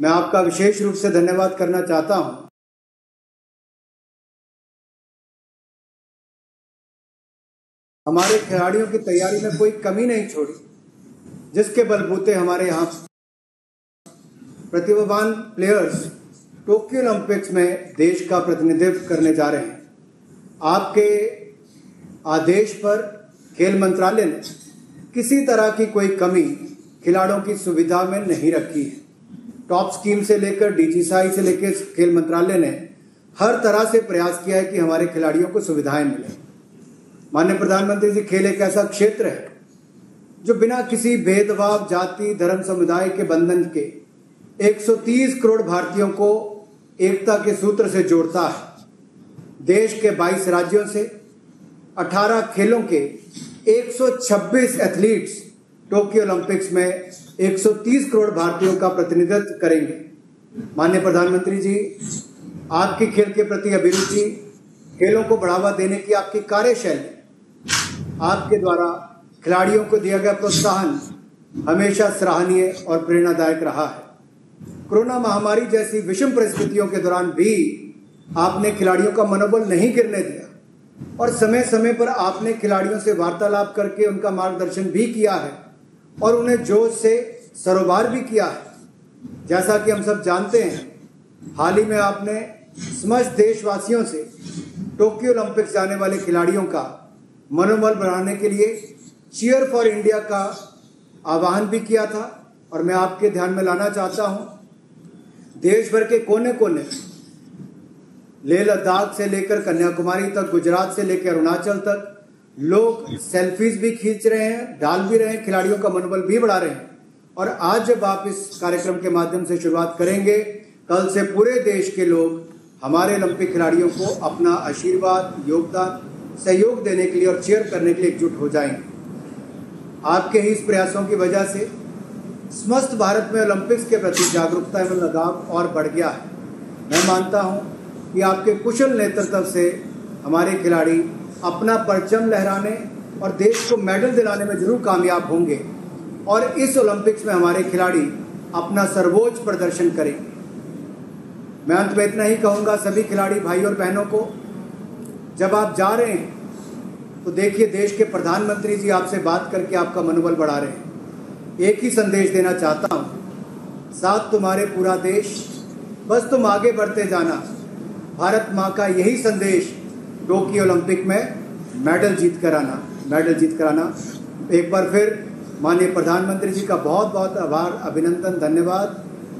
मैं आपका विशेष रूप से धन्यवाद करना चाहता हूँ। हमारे खिलाड़ियों की तैयारी में कोई कमी नहीं छोड़ी, जिसके बलबूते हमारे यहाँ प्रतिभावान प्लेयर्स टोक्यो ओलंपिक्स में देश का प्रतिनिधित्व करने जा रहे हैं। आपके आदेश पर खेल मंत्रालय ने किसी तरह की कोई कमी खिलाड़ियों की सुविधा में नहीं रखी है। टॉप स्कीम से लेकर डीजीसाई से लेकर खेल मंत्रालय ने हर तरह से प्रयास किया है कि हमारे खिलाड़ियों को सुविधाएँ मिले। माननीय प्रधानमंत्री जी, खेल एक ऐसा क्षेत्र है जो बिना किसी भेदभाव, जाति, धर्म, समुदाय के बंधन के 130 करोड़ भारतीयों को एकता के सूत्र से जोड़ता है। देश के 22 राज्यों से 18 खेलों के 126 एथलीट्स टोक्यो ओलंपिक्स में 130 करोड़ भारतीयों का प्रतिनिधित्व करेंगे। माननीय प्रधानमंत्री जी, आपके खेल के प्रति अभिरुचि, खेलों को बढ़ावा देने की आपकी कार्यशैली, आपके द्वारा खिलाड़ियों को दिया गया प्रोत्साहन हमेशा सराहनीय और प्रेरणादायक रहा है। कोरोना महामारी जैसी विषम परिस्थितियों के दौरान भी आपने खिलाड़ियों का मनोबल नहीं गिरने दिया और समय समय पर आपने खिलाड़ियों से वार्तालाप करके उनका मार्गदर्शन भी किया है। और उन्हें जोश से सरोबार भी किया है। जैसा कि हम सब जानते हैं, हाल ही में आपने समस्त देशवासियों से टोक्यो ओलंपिक्स जाने वाले खिलाड़ियों का मनोबल बढ़ाने के लिए चीयर फॉर इंडिया का आह्वान भी किया था और मैं आपके ध्यान में लाना चाहता हूँ देश भर के कोने कोने लेह लद्दाख से लेकर कन्याकुमारी तक, गुजरात से लेकर अरुणाचल तक लोग सेल्फीज भी खींच रहे हैं, डाल भी रहे हैं, खिलाड़ियों का मनोबल भी बढ़ा रहे हैं। और आज जब आप इस कार्यक्रम के माध्यम से शुरुआत करेंगे, कल से पूरे देश के लोग हमारे ओलंपिक खिलाड़ियों को अपना आशीर्वाद, योगदान, सहयोग देने के लिए और चेयर करने के लिए एकजुट हो जाएँगे। आपके ही इस प्रयासों की वजह से समस्त भारत में ओलंपिक्स के प्रति जागरूकता एवं लगाव और बढ़ गया है। मैं मानता हूँ कि आपके कुशल नेतृत्व से हमारे खिलाड़ी अपना परचम लहराने और देश को मेडल दिलाने में ज़रूर कामयाब होंगे। और इस ओलंपिक्स में हमारे खिलाड़ी अपना सर्वोच्च प्रदर्शन करेंगे मैं अंत में इतना ही कहूँगा सभी खिलाड़ी भाई और बहनों को, जब आप जा रहे हैं तो देखिए देश के प्रधानमंत्री जी आपसे बात करके आपका मनोबल बढ़ा रहे हैं। एक ही संदेश देना चाहता हूँ, साथ तुम्हारे पूरा देश, बस तुम आगे बढ़ते जाना। भारत माँ का यही संदेश टोक्यो ओलंपिक में मेडल जीत कर आना मेडल जीत कर आना। एक बार फिर माननीय प्रधानमंत्री जी का बहुत बहुत आभार अभिनंदन धन्यवाद।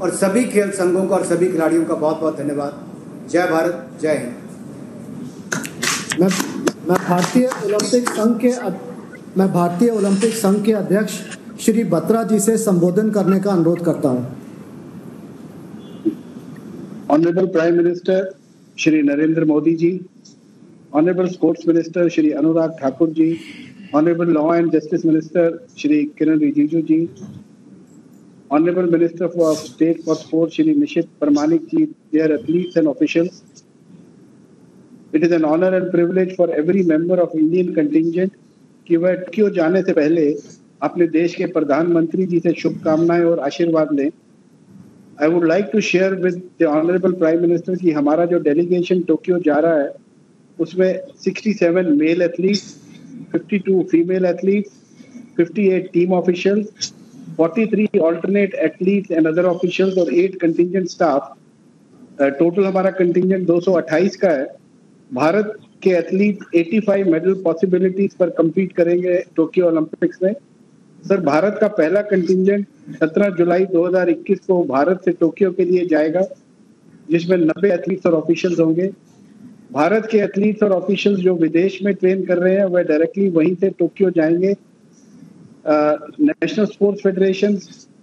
और सभी खेल संघों का और सभी खिलाड़ियों का बहुत बहुत धन्यवाद। जय भारत जय हिंद। मैं मैं भारतीय ओलंपिक संघ के मैं भारतीय ओलंपिक संघ के अध्यक्ष श्री बत्रा जी से संबोधन करने का अनुरोध करता हूँ। Honourable prime minister Shri Narendra Modi ji honourable sports minister Shri Anurag Thakur ji honourable law and justice minister Shri Kiren Rijiju ji honourable minister for state for sports Shri Nisith Pramanik ji their athletes and officials it is an honour and privilege for every member of Indian contingent कि वह क्यों जाने से पहले अपने देश के प्रधानमंत्री जी से शुभकामनाएँ और आशीर्वाद लें। I would like to share with the honourable prime minister कि हमारा जो डेलीगेशन टोक्यो जा रहा है उसमें 67 male athletes 52 female athletes 58 team officials 43 alternate athletes and other officials और 8 contingent staff. टोटल हमारा कंटिजेंट 228 का है। भारत के एथलीट 85 मेडल पॉसिबिलिटीज पर compete करेंगे टोक्यो ओलंपिक्स में। सर, भारत का पहला कंटिजेंट 17 जुलाई 2021 को भारत से टोक्यो के लिए जाएगा, जिसमें 90 एथलीट्स और ऑफिशियल्स होंगे। भारत के एथलीट्स और ऑफिशियल्स जो विदेश में ट्रेन कर रहे हैं, वह डायरेक्टली वहीं से टोक्यो जाएँगे। National sports federation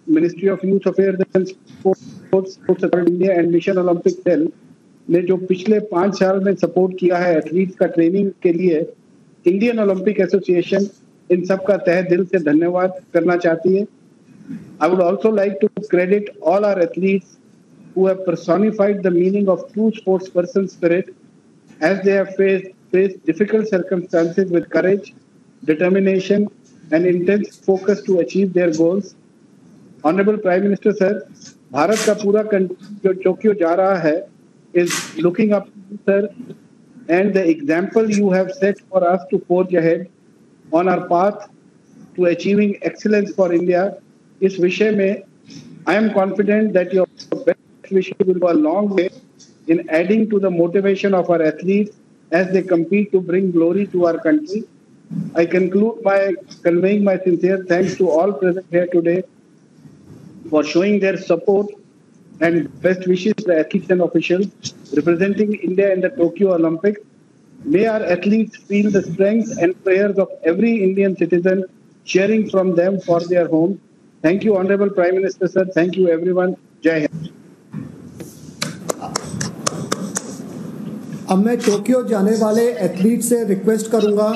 ministry of youth sports sports India and mission Olympic cell ने जो पिछले पाँच साल में सपोर्ट किया है एथलीट्स का ट्रेनिंग के लिए इंडियन ओलंपिक एसोसिएशन इन सब का तह दिल से धन्यवाद करना चाहती है। I would also like to credit all our athletes who have the meaning of true sports person spirit as they have faced, faced difficult circumstances with courage, determination, and intense focus to achieve their goals. Honorable Prime Minister, sir, Bharat का पूरा जो Tokyo जा रहा है is looking up sir and the example you have set for us to forge ahead on our path to achieving excellence for India इस विषय में I am confident that your best विषय will go a long way in adding to the motivation of our athletes as they compete to bring glory to our country. I conclude by conveying my sincere thanks to all present here today for showing their support and best wishes to the athletes and officials representing India in the Tokyo Olympics. May our athletes feel the strength and prayers of every Indian citizen cheering from them for their home. Thank you, Honorable Prime Minister, sir. Thank you, everyone. Jai Hind. अब मैं Tokyo जाने वाले athlete से request करूँगा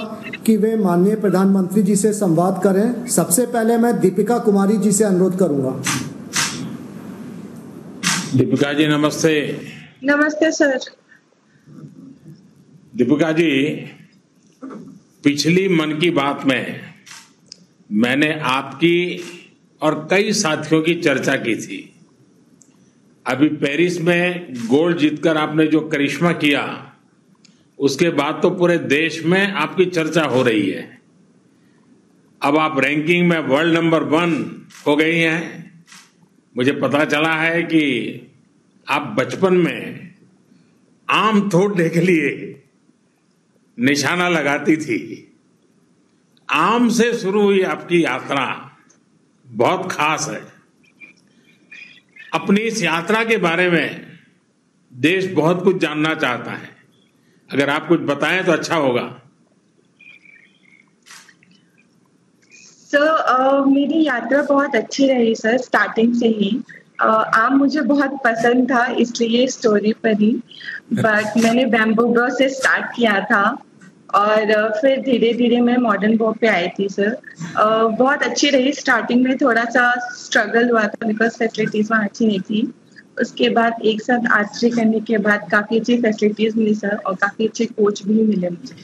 कि वे माननीय प्रधानमंत्री जी से संवाद करें। सबसे पहले मैं दीपिका कुमारी जी से अनुरोध करूँगा। दीपिका जी नमस्ते। नमस्ते सर। दीपिका जी पिछली मन की बात में मैंने आपकी और कई साथियों की चर्चा की थी। अभी पेरिस में गोल्ड जीतकर आपने जो करिश्मा किया, उसके बाद तो पूरे देश में आपकी चर्चा हो रही है। अब आप रैंकिंग में वर्ल्ड नंबर वन हो गई हैं। मुझे पता चला है कि आप बचपन में आम तोड़ने के लिए निशाना लगाती थी। आम से शुरू हुई आपकी यात्रा बहुत खास है। अपनी इस यात्रा के बारे में देश बहुत कुछ जानना चाहता है। अगर आप कुछ बताएँ तो अच्छा होगा। सर so, uh, मेरी यात्रा बहुत अच्छी रही सर स्टार्टिंग से ही। Uh, आम मुझे बहुत पसंद था इसलिए स्टोरी पर ही। बट मैंने बैम्बो ब्रो से स्टार्ट किया था। और फिर धीरे धीरे मैं मॉडर्न वॉक पे आई थी सर बहुत अच्छी रही. स्टार्टिंग में थोड़ा सा स्ट्रगल हुआ था बिकॉज़ फैसिलिटीज़ वहाँ अच्छी नहीं थी. उसके बाद एक साथ आर्चरी करने के बाद काफ़ी अच्छी फैसिलिटीज़ मिली सर और काफ़ी अच्छे कोच भी मिले मुझे।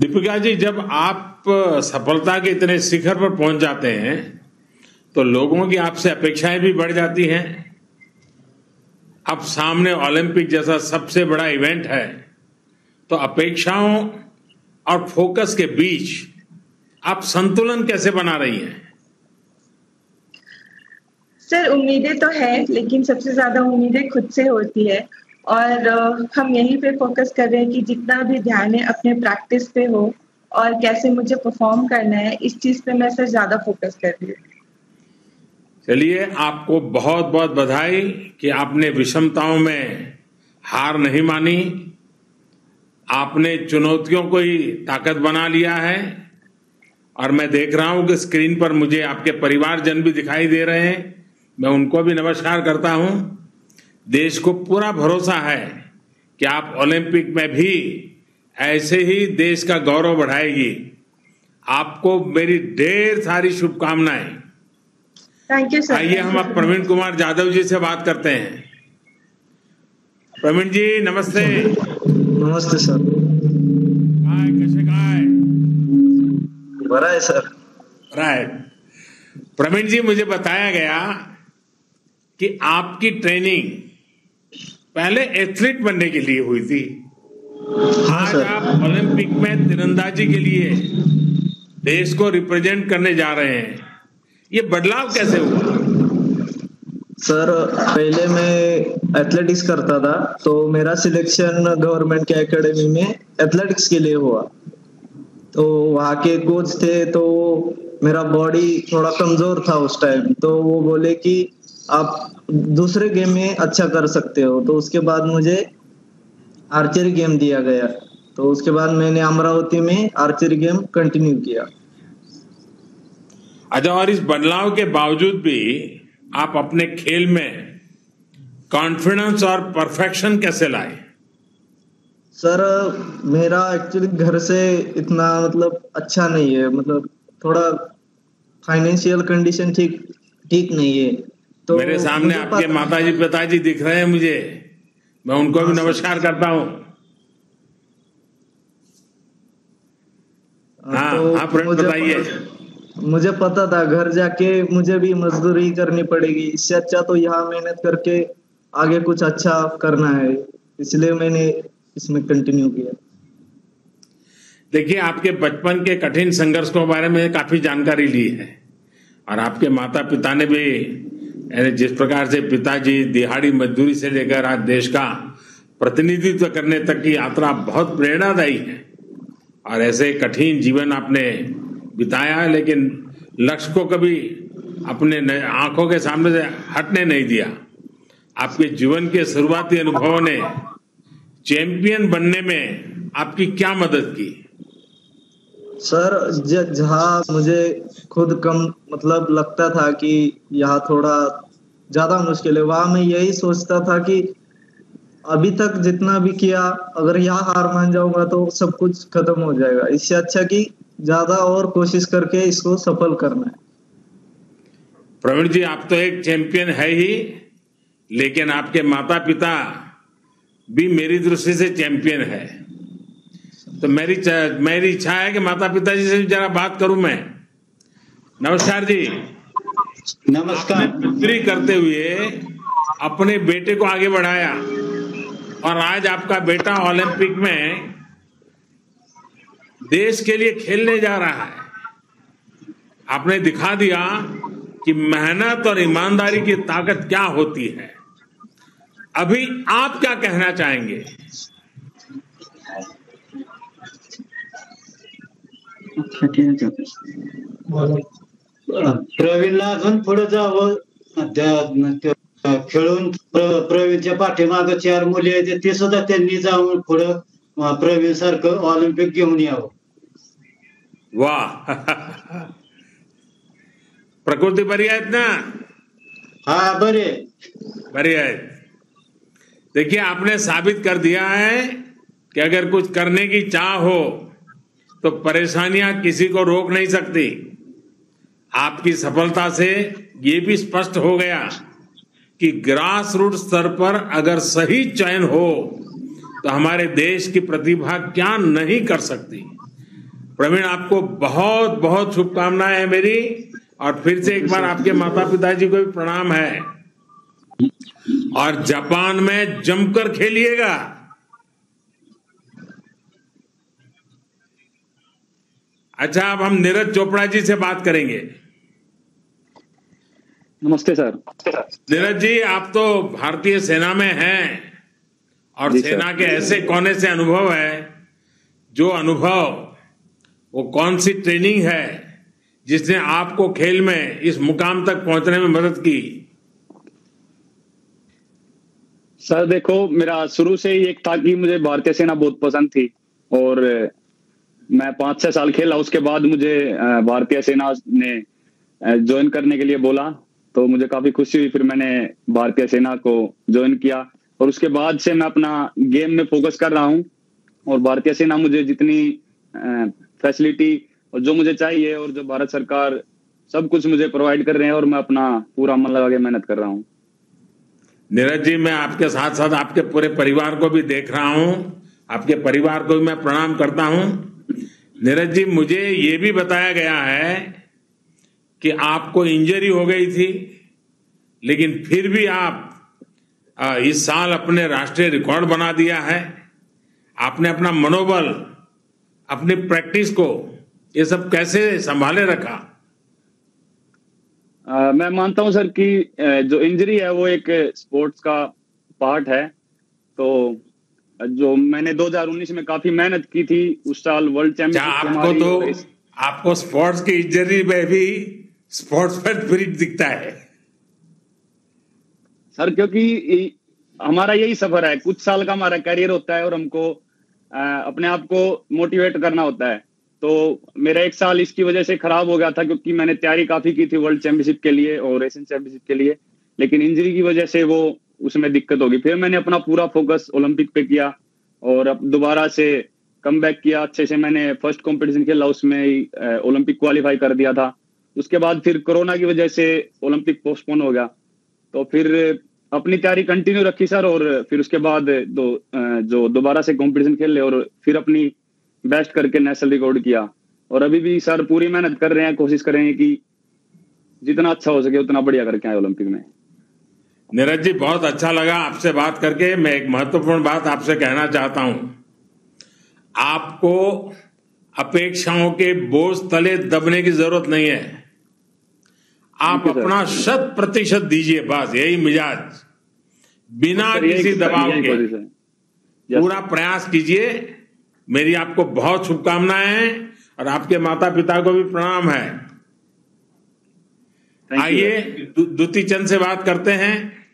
दीपिका जी, जब आप सफलता के इतने शिखर पर पहुँच जाते हैं तो लोगों की आपसे अपेक्षाएँ भी बढ़ जाती हैं। अब सामने ओलंपिक जैसा सबसे बड़ा इवेंट है तो अपेक्षाओं और फोकस के बीच आप संतुलन कैसे बना रही हैं? सर, उम्मीदें तो है, लेकिन सबसे ज़्यादा उम्मीदें खुद से होती है। और हम यहीं पे फोकस कर रहे हैं कि जितना भी ध्यान है अपने प्रैक्टिस पे हो और कैसे मुझे परफॉर्म करना है, इस चीज़ पे मैं सर ज़्यादा फोकस कर रही हूँ। चलिए आपको बहुत बहुत बधाई कि आपने विषमताओं में हार नहीं मानी। आपने चुनौतियों को ही ताकत बना लिया है। और मैं देख रहा हूँ कि स्क्रीन पर मुझे आपके परिवारजन भी दिखाई दे रहे हैं। मैं उनको भी नमस्कार करता हूँ। देश को पूरा भरोसा है कि आप ओलंपिक में भी ऐसे ही देश का गौरव बढ़ाएगी। आपको मेरी ढेर सारी शुभकामनाएँ। थैंक यू सर आइए हम अब प्रवीण कुमार जादव जी से बात करते हैं। प्रवीण जी नमस्ते। नमस्ते सर। काय कसे काय बरा है सर। राइट प्रवीण जी मुझे बताया गया कि आपकी ट्रेनिंग पहले एथलीट बनने के लिए हुई थी। हाँ आज आप ओलंपिक में तीरंदाजी के लिए देश को रिप्रेजेंट करने जा रहे हैं। ये बदलाव कैसे हुआ? सर, पहले मैं एथलेटिक्स करता था तो मेरा सिलेक्शन गवर्नमेंट के एकेडमी में एथलेटिक्स के लिए हुआ। तो वहाँ के कोच थे तो मेरा बॉडी थोड़ा कमज़ोर था उस टाइम तो वो बोले कि आप दूसरे गेम में अच्छा कर सकते हो। तो उसके बाद मुझे आर्चरी गेम दिया गया। तो उसके बाद मैंने अमरावती में आर्चरी गेम कंटिन्यू किया। अच्छा और इस बदलाव के बावजूद भी आप अपने खेल में कॉन्फिडेंस और परफेक्शन कैसे लाए? सर मेरा एक्चुअली घर से इतना मतलब अच्छा नहीं है। मतलब थोड़ा फाइनेंशियल कंडीशन ठीक ठीक नहीं है। तो मेरे सामने आपके माताजी पिताजी दिख रहे हैं मुझे। मैं उनको भी नमस्कार करता हूँ। हाँ, तो हाँ, प्रणव मुझे बताइए। मुझे पता था, घर जाके मुझे भी मजदूरी करनी पड़ेगी। इससे अच्छा तो यहाँ मेहनत करके आगे कुछ अच्छा करना है। इसलिए मैंने इसमें कंटिन्यू किया। देखिए, आपके बचपन के कठिन संघर्ष के बारे में काफ़ी जानकारी ली है। और आपके माता पिता ने भी, यानी जिस प्रकार से पिताजी दिहाड़ी मजदूरी से लेकर आज देश का प्रतिनिधित्व करने तक की यात्रा बहुत प्रेरणादायी है। और ऐसे कठिन जीवन आपने बिताया है, लेकिन लक्ष्य को कभी अपने आँखों के सामने से हटने नहीं दिया। आपके जीवन के शुरुआती अनुभवों ने चैंपियन बनने में आपकी क्या मदद की? सर जहाँ मुझे खुद कम मतलब लगता था कि यहाँ थोड़ा ज़्यादा मुश्किल है, वहाँ मैं यही सोचता था कि अभी तक जितना भी किया, अगर यहाँ हार मान जाऊँगा तो सब कुछ खत्म हो जाएगा। इससे अच्छा कि ज़्यादा और कोशिश करके इसको सफल करना है। प्रवीण जी आप तो एक चैंपियन है ही लेकिन आपके माता पिता भी मेरी दृष्टि से चैंपियन है। तो मेरी मेरी इच्छा है कि माता पिता जी से जरा बात करूँ मैं। नमस्कार जी। नमस्कार। पुत्री करते हुए अपने बेटे को आगे बढ़ाया और आज आपका बेटा ओलंपिक में देश के लिए खेलने जा रहा है। आपने दिखा दिया कि मेहनत और ईमानदारी की ताकत क्या होती है। अभी आप क्या कहना चाहेंगे? प्रवीणला अजून पुढे खेळून प्रवीणच्या पाठीमाग चार मुली जाऊन पुढं प्रवीण सारखं ऑलिम्पिक घेऊन यावं. वा प्रकृती बरी आहेत ना? हा बरे बरी आहेत देखिए आपने साबित कर दिया है कि अगर कुछ करने की चाह हो तो परेशानियाँ किसी को रोक नहीं सकती। आपकी सफलता से ये भी स्पष्ट हो गया कि ग्रास रूट स्तर पर अगर सही चयन हो तो हमारे देश की प्रतिभा क्या नहीं कर सकती। प्रवीण आपको बहुत बहुत शुभकामनाएँ है मेरी। और फिर से एक बार आपके माता पिताजी को भी प्रणाम है। और जापान में जमकर खेलिएगा। अच्छा अब हम नीरज चोपड़ा जी से बात करेंगे। नमस्ते सर। नीरज जी आप तो भारतीय सेना में हैं। और सेना के ऐसे कोने से अनुभव है जो अनुभव वो कौन सी ट्रेनिंग है जिसने आपको खेल में, इस मुकाम तक पहुँचने में मदद की? सर, देखो, मेरा शुरू से ही एक था कि मुझे भारतीय सेना बहुत पसंद थी और मैं पाँच छह साल खेला। उसके बाद मुझे भारतीय सेना ने ज्वाइन करने के लिए बोला। तो मुझे काफ़ी खुशी हुई। फिर मैंने भारतीय सेना को ज्वाइन किया। और उसके बाद से मैं अपना गेम में फोकस कर रहा हूँ। और भारतीय सेना मुझे जितनी फैसिलिटी और जो मुझे चाहिए और जो भारत सरकार सब कुछ मुझे प्रोवाइड कर रहे हैं और मैं अपना पूरा मन लगा के मेहनत कर रहा हूँ। नीरज जी, मैं आपके साथ साथ आपके पूरे परिवार को भी देख रहा हूँ। आपके परिवार को भी मैं प्रणाम करता हूँ। नीरज जी, मुझे ये भी बताया गया है कि आपको इंजरी हो गई थी, लेकिन फिर भी आप इस साल अपने राष्ट्रीय रिकॉर्ड बना दिया है। आपने अपना मनोबल अपनी प्रैक्टिस को ये सब कैसे संभाले रखा? आ, मैं मानता हूँ सर कि जो इंजरी है वो एक स्पोर्ट्स का पार्ट है। तो जो मैंने 2019 में काफ़ी मेहनत की थी उस साल वर्ल्ड चैंपियनशिप आपको तो आपको स्पोर्ट्स की इंजरी में भी स्पोर्ट्स पर स्पिरिट दिखता है। सर क्योंकि हमारा यही सफ़र है। कुछ साल का हमारा करियर होता है और हमको अपने आप को मोटिवेट करना होता है। तो मेरा एक साल इसकी वजह से खराब हो गया था क्योंकि मैंने तैयारी काफ़ी की थी वर्ल्ड चैंपियनशिप के लिए और एशियन चैंपियनशिप के लिए। लेकिन इंजरी की वजह से वो, उसमें दिक्कत होगी। फिर मैंने अपना पूरा फोकस ओलंपिक पे किया और अब दोबारा से कम बैक किया। अच्छे से मैंने फ़र्स्ट कॉम्पिटिशन खेला, उसमें ओलंपिक क्वालिफाई कर दिया था। उसके बाद फिर कोरोना की वजह से ओलंपिक पोस्टपोन हो गया। तो फिर अपनी तैयारी कंटिन्यू रखी सर और फिर उसके बाद दो जो दोबारा से कंपटीशन खेल ले और फिर अपनी बेस्ट करके नेशनल रिकॉर्ड किया। और अभी भी सर पूरी मेहनत कर रहे हैं, कोशिश कर रहे हैं कि जितना अच्छा हो सके, उतना बढ़िया करके आए ओलंपिक में। नीरज जी, बहुत अच्छा लगा आपसे बात करके। मैं एक महत्वपूर्ण बात आपसे कहना चाहता हूँ। आपको अपेक्षाओं के बोझ तले दबने की ज़रूरत नहीं है। आप. अपना शत प्रतिशत दीजिए बस यही मिजाज। बिना किसी दबाव के। है। पूरा प्रयास कीजिए। मेरी आपको बहुत शुभकामनाएँ हैं और आपके माता पिता को भी प्रणाम है। आइए दुती चंद से बात करते हैं।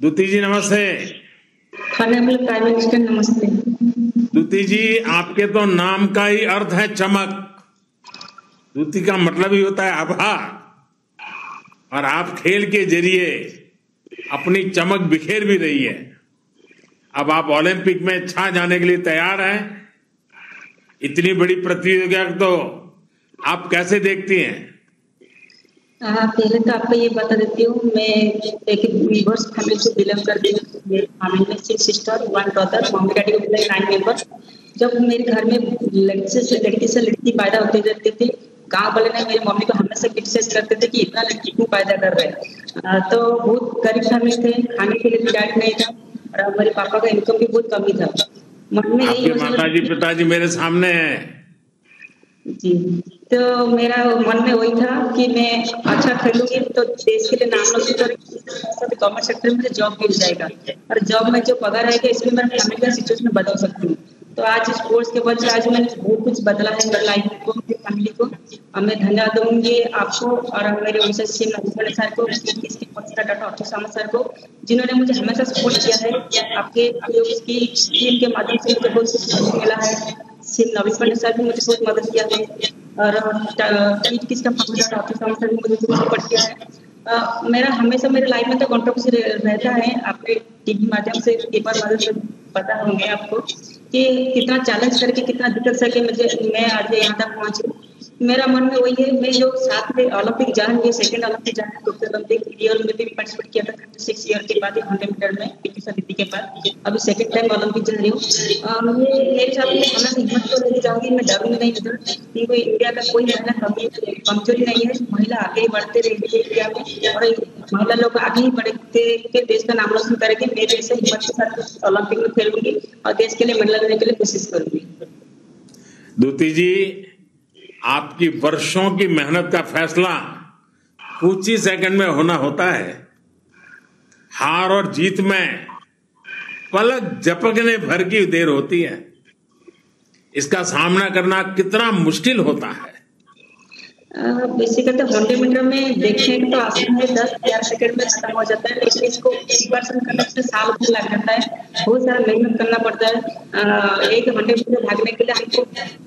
दुती जी नमस्ते। प्राइम मिनिस्टर नमस्ते। दुती जी आपके तो नाम का ही अर्थ है चमक। दुती का मतलब ही होता है आभार और आप खेल के ज़रिए अपनी चमक बिखेर भी रही है। अब आप ओलंपिक में छा जाने के लिए तैयार हैं। इतनी बड़ी प्रतियोगिता तो आप कैसे देखती हैं? हाँ पहले तो आपको ये बता देती हूँ, मैं एक वर्ष फैमिली से बिलोंग करती हूँ। मेरी फैमिली में six sister, one brother mummy daddy को नाइन मेंबर जब मेरे घर में लड़की से लड़की से लड़की पैदा होते रहती थी गाँव वाले ने मेरी मम्मी को हमेशा क्रिटिसाइज करते थे कि इतना लड़की क्यों पैदा कर रहे हैं। तो बहुत गरीब फैमिली थे खाने के लिए भी डाइट नहीं था और मेरे पापा का इनकम भी बहुत कमी था। मन में यही आपके माता जी पिताजी मेरे सामने हैं। जी तो मेरा मन में वही था कि मैं अच्छा खेलूँगी तो देश के लिए नाम रोशन करूँगी गवर्नमेंट सेक्टर में मुझे जॉब मिल जाएगा। और जॉब में जो पगार आएगा इसमें मेरा फैमिली का सिचुएशन बदल सकती हूँ। तो आज स्पोर्ट्स के वजह से आज मैंने बहुत कुछ बदला है मेरी लाइफ को, मेरी फैमिली को। और मैं धन्यवाद दूँगी आपको और मेरे उनसे सीएम नवीन सर को इसके डॉक्टर ऑफिसर सामा सर को, जिन्होंने मुझे हमेशा सपोर्ट किया है। आपके इसकी टीम के माध्यम से मुझे बहुत कुछ मिला है। सीएम नवीन पांडे सर भी मुझे बहुत मदद किया है। और किसका डॉक्टर सामा सर भी मुझे बहुत सपोर्ट किया है। मेरा हमेशा मेरे लाइफ में तो कंट्रोवर्सी रहता है। आपके टीवी माध्यम से पेपर माध्यम से पता होंगे आपको। कि कितना चैलेंज करके कितना दिक्कत करके मुझे मैं आज यहाँ तक पहुँची। मेरा मन में वही है, मैं जो साथ में ओलंपिक जाएँगे सेकंड ओलंपिक जाएँगे टोक्यो ओलंपिक रियल में भी पार्टिसिपेट किया था थर्टी सिक्स ईयर के बाद हंड्रेड मीटर में पीटी समिति के बाद अभी सेकंड टाइम ओलंपिक जा रही हूँ। मेरे साथ में हमेशा हिम्मत तो लेके जाऊँगी, मैं डरूँगी नहीं इधर क्योंकि इंडिया का कोई महिला कमी, कमज़ोरी नहीं है, महिला आगे ही बढ़ते रहेगी इंडिया में, और महिला लोग आगे ही बढ़ते के देश का नाम रोशन करेंगे मैं जैसे हिम्मत के साथ ओलंपिक में खेलूँगी, और देश के लिए मेडल लेने के लिए कोशिश करूँगी। दूती जी आपकी वर्षों की मेहनत का फैसला कुछ ही सेकंड में होना होता है। हार और जीत में पलक झपकने भर की देर होती है। इसका सामना करना कितना मुश्किल होता है। बेसिकली हंड्रेड मीटर में देखें तो आसान है दस ग्यारह सेकंड में खत्म हो जाता है लेकिन इसको करने में साल भर लग जाता है। बहुत सारा मेहनत करना पड़ता है। एक हंड्रेड मीटर भागने के लिए हमको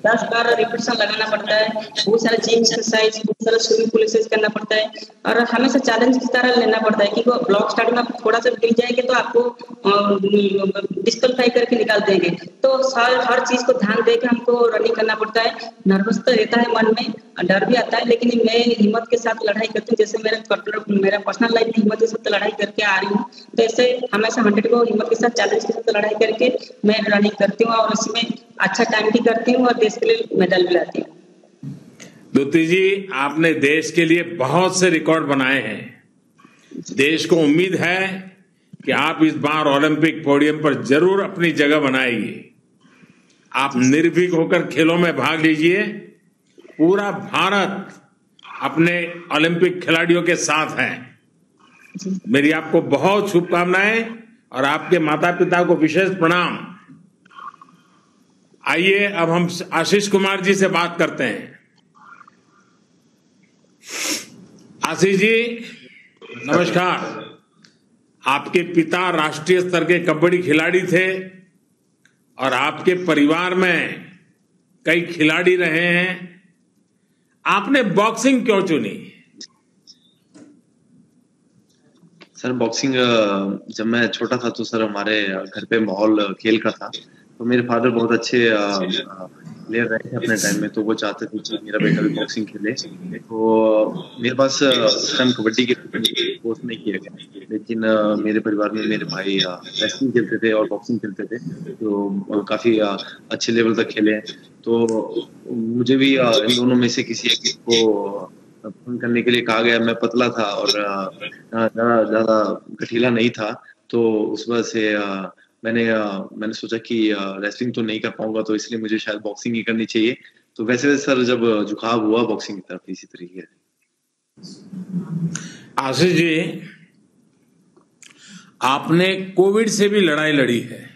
दस बार रिपीटेशन लगाना पड़ता है। बहुत सारा जिम एक्सरसाइज बहुत सारा स्विमिंग पूल एक्सरसाइज करना पड़ता है। और हमेशा चैलेंज की तरह लेना पड़ता है कि ब्लॉक स्टार्ट में थोड़ा सा गिर जाएँगे तो आपको डिस्कलफाई करके निकाल देंगे। तो हर हर चीज़ को ध्यान दे के हमको रनिंग करना पड़ता है। नर्वस तो रहता है मन में डर भी आता है, लेकिन मैं हिम्मत के साथ लड़ाई करती हूँ। जैसे मेरा मेरा पर्सनल लाइफ में हिम्मत के साथ लड़ाई करके आ रही हूँ। तो ऐसे हमेशा हंड्रेड को हिम्मत के साथ चैलेंज के साथ लड़ाई करके मैं रनिंग करती हूँ और इसमें अच्छा टाइम भी करती हूँ और देश के लिए मेडल भी लाती हूँ। दूती जी, आपने देश के लिए बहुत से रिकॉर्ड बनाए हैं। देश को उम्मीद है कि आप इस बार ओलंपिक पोडियम पर ज़रूर अपनी जगह बनाएँगे। आप निर्भीक होकर खेलों में भाग लीजिए। पूरा भारत अपने ओलंपिक खिलाड़ियों के साथ है। मेरी आपको बहुत शुभकामनाएँ और आपके माता पिता को विशेष प्रणाम। आइए, अब हम आशीष कुमार जी से बात करते हैं। आशीष जी, नमस्कार। आपके पिता राष्ट्रीय स्तर के कबड्डी खिलाड़ी थे और आपके परिवार में कई खिलाड़ी रहे हैं। आपने बॉक्सिंग क्यों चुनी? सर बॉक्सिंग जब मैं छोटा था तो सर हमारे घर पे माहौल खेल का था। तो मेरे फादर बहुत अच्छे प्लेयर रहे थे अपने टाइम में तो वो चाहते थे कि मेरा बेटा भी बॉक्सिंग खेले। तो मेरे पास उस टाइम कबड्डी के कोर्स नहीं किया गया लेकिन मेरे परिवार में मेरे भाई रेसलिंग खेलते थे और बॉक्सिंग खेलते थे। तो काफ़ी अच्छे लेवल तक खेले तो मुझे भी इन दोनों में से किसी एक को फ़ोन करने के लिए कहा गया मैं पतला था और ज़्यादा ज़्यादा गठीला नहीं था। तो उस वजह से मैंने मैंने सोचा कि रेसलिंग तो नहीं कर पाऊँगा तो इसलिए मुझे शायद बॉक्सिंग ही करनी चाहिए। तो वैसे वैसे सर जब झुकाव हुआ बॉक्सिंग की तरफ़ इसी तरीके से। आशीष जी आपने कोविड से भी लड़ाई लड़ी है।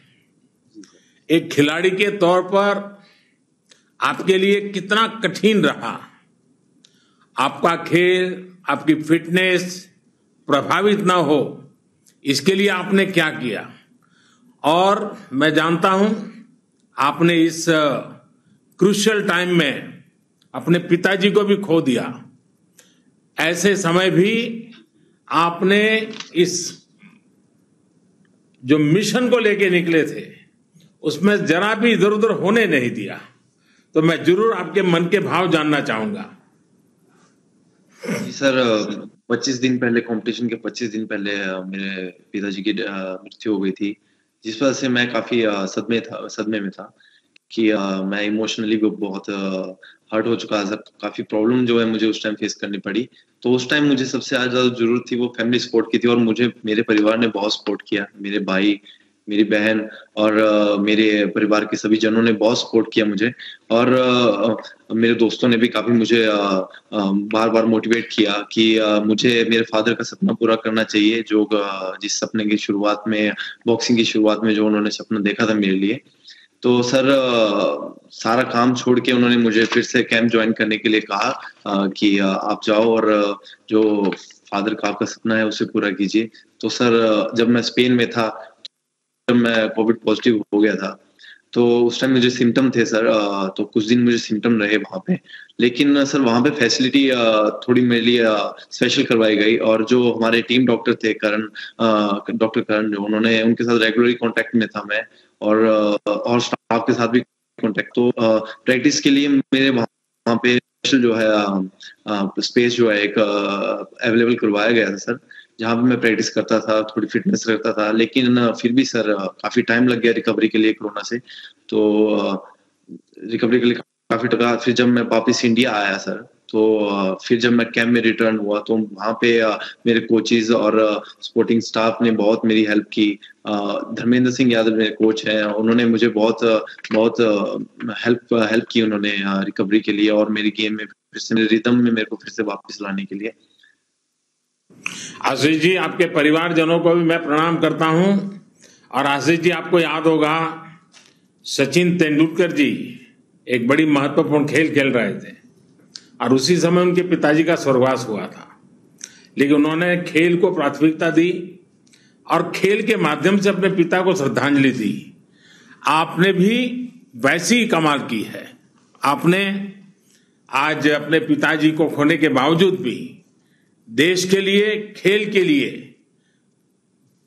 एक खिलाड़ी के तौर पर आपके लिए कितना कठिन रहा? आपका खेल आपकी फिटनेस प्रभावित ना हो इसके लिए आपने क्या किया? और मैं जानता हूँ आपने इस क्रुशियल टाइम में अपने पिताजी को भी खो दिया। ऐसे समय भी आपने इस, जो मिशन को लेके निकले थे, उसमें जरा भी इधर उधर होने नहीं दिया। तो मैं ज़रूर आपके मन के भाव जानना चाहूँगा। सर 25 दिन पहले कंपटीशन के 25 दिन पहले मेरे पिताजी की मृत्यु हो गई थी। जिस वजह से मैं काफ़ी सदमे था, सदमे में था कि मैं इमोशनली बहुत हर्ट हो चुका था काफ़ी प्रॉब्लम जो है मुझे उस टाइम फेस करनी पड़ी। तो उस टाइम मुझे सबसे ज़्यादा ज़रूरत थी वो फैमिली सपोर्ट की थी और मुझे, मेरे परिवार ने बहुत सपोर्ट किया, मेरे भाई मेरी बहन और मेरे परिवार के सभी जनों ने बहुत सपोर्ट किया मुझे। और मेरे दोस्तों ने भी काफ़ी मुझे बार बार मोटिवेट किया कि मुझे मेरे फादर का सपना पूरा करना चाहिए, जो जिस सपने की शुरुआत में बॉक्सिंग की शुरुआत में जो उन्होंने सपना देखा था मेरे लिए। तो सर सारा काम छोड़ के उन्होंने मुझे फिर से कैंप ज्वाइन करने के लिए कहा कि आप जाओ और जो फादर का आपका सपना है उसे पूरा कीजिए। तो सर जब मैं स्पेन में था जब मैं कोविड पॉजिटिव हो गया था तो उस टाइम मुझे सिम्टम थे सर तो कुछ दिन मुझे सिम्टम रहे वहाँ पे। लेकिन सर वहाँ पे फैसिलिटी थोड़ी मेरे लिए स्पेशल करवाई गई और जो हमारे टीम डॉक्टर थे, करण डॉक्टर करण जो उन्होंने, उनके साथ रेगुलरली कांटेक्ट में था मैं और और स्टाफ के साथ भी कांटेक्ट तो प्रैक्टिस के लिए मेरे वहाँ पे जो है स्पेस जो है एक अवेलेबल करवाया गया था सर जहाँ पे मैं प्रैक्टिस करता था, थोड़ी फिटनेस रखता था, लेकिन फिर भी सर काफ़ी टाइम लग गया रिकवरी के लिए कोरोना से। तो रिकवरी के लिए काफ़ी टका, फिर जब मैं वापिस इंडिया आया सर तो फिर जब मैं कैंप में रिटर्न हुआ तो वहाँ पे मेरे कोचेज और स्पोर्टिंग स्टाफ ने बहुत मेरी हेल्प की। धर्मेंद्र सिंह यादव मेरे कोच हैं, उन्होंने मुझे बहुत बहुत हेल्प हेल्प की उन्होंने रिकवरी के लिए और मेरी गेम में फिर से रिदम में मेरे को फिर से वापस लाने के लिए। आशीष जी, आपके परिवारजनों को भी मैं प्रणाम करता हूँ। और आशीष जी, आपको याद होगा, सचिन तेंदुलकर जी एक बड़ी महत्वपूर्ण खेल खेल रहे थे। और उसी समय उनके पिताजी का स्वर्गवास हुआ था। लेकिन उन्होंने खेल को प्राथमिकता दी और खेल के माध्यम से अपने पिता को श्रद्धांजलि दी। आपने भी वैसी ही कमाल की है। आपने आज अपने पिताजी को खोने के बावजूद भी देश के लिए, खेल के लिए,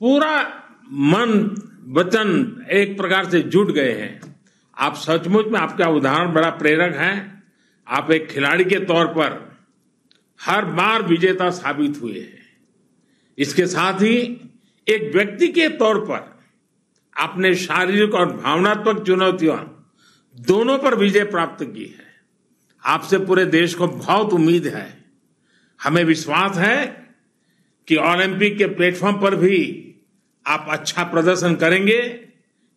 पूरा मन, वचन एक प्रकार से जुट गए हैं। आप सचमुच में आपका उदाहरण बड़ा प्रेरक है। आप एक खिलाड़ी के तौर पर हर बार विजेता साबित हुए हैं। इसके साथ ही एक व्यक्ति के तौर पर आपने शारीरिक और भावनात्मक चुनौतियाँ दोनों पर विजय प्राप्त की है। आपसे पूरे देश को बहुत उम्मीद है। हमें विश्वास है कि ओलंपिक के प्लेटफॉर्म पर भी आप अच्छा प्रदर्शन करेंगे।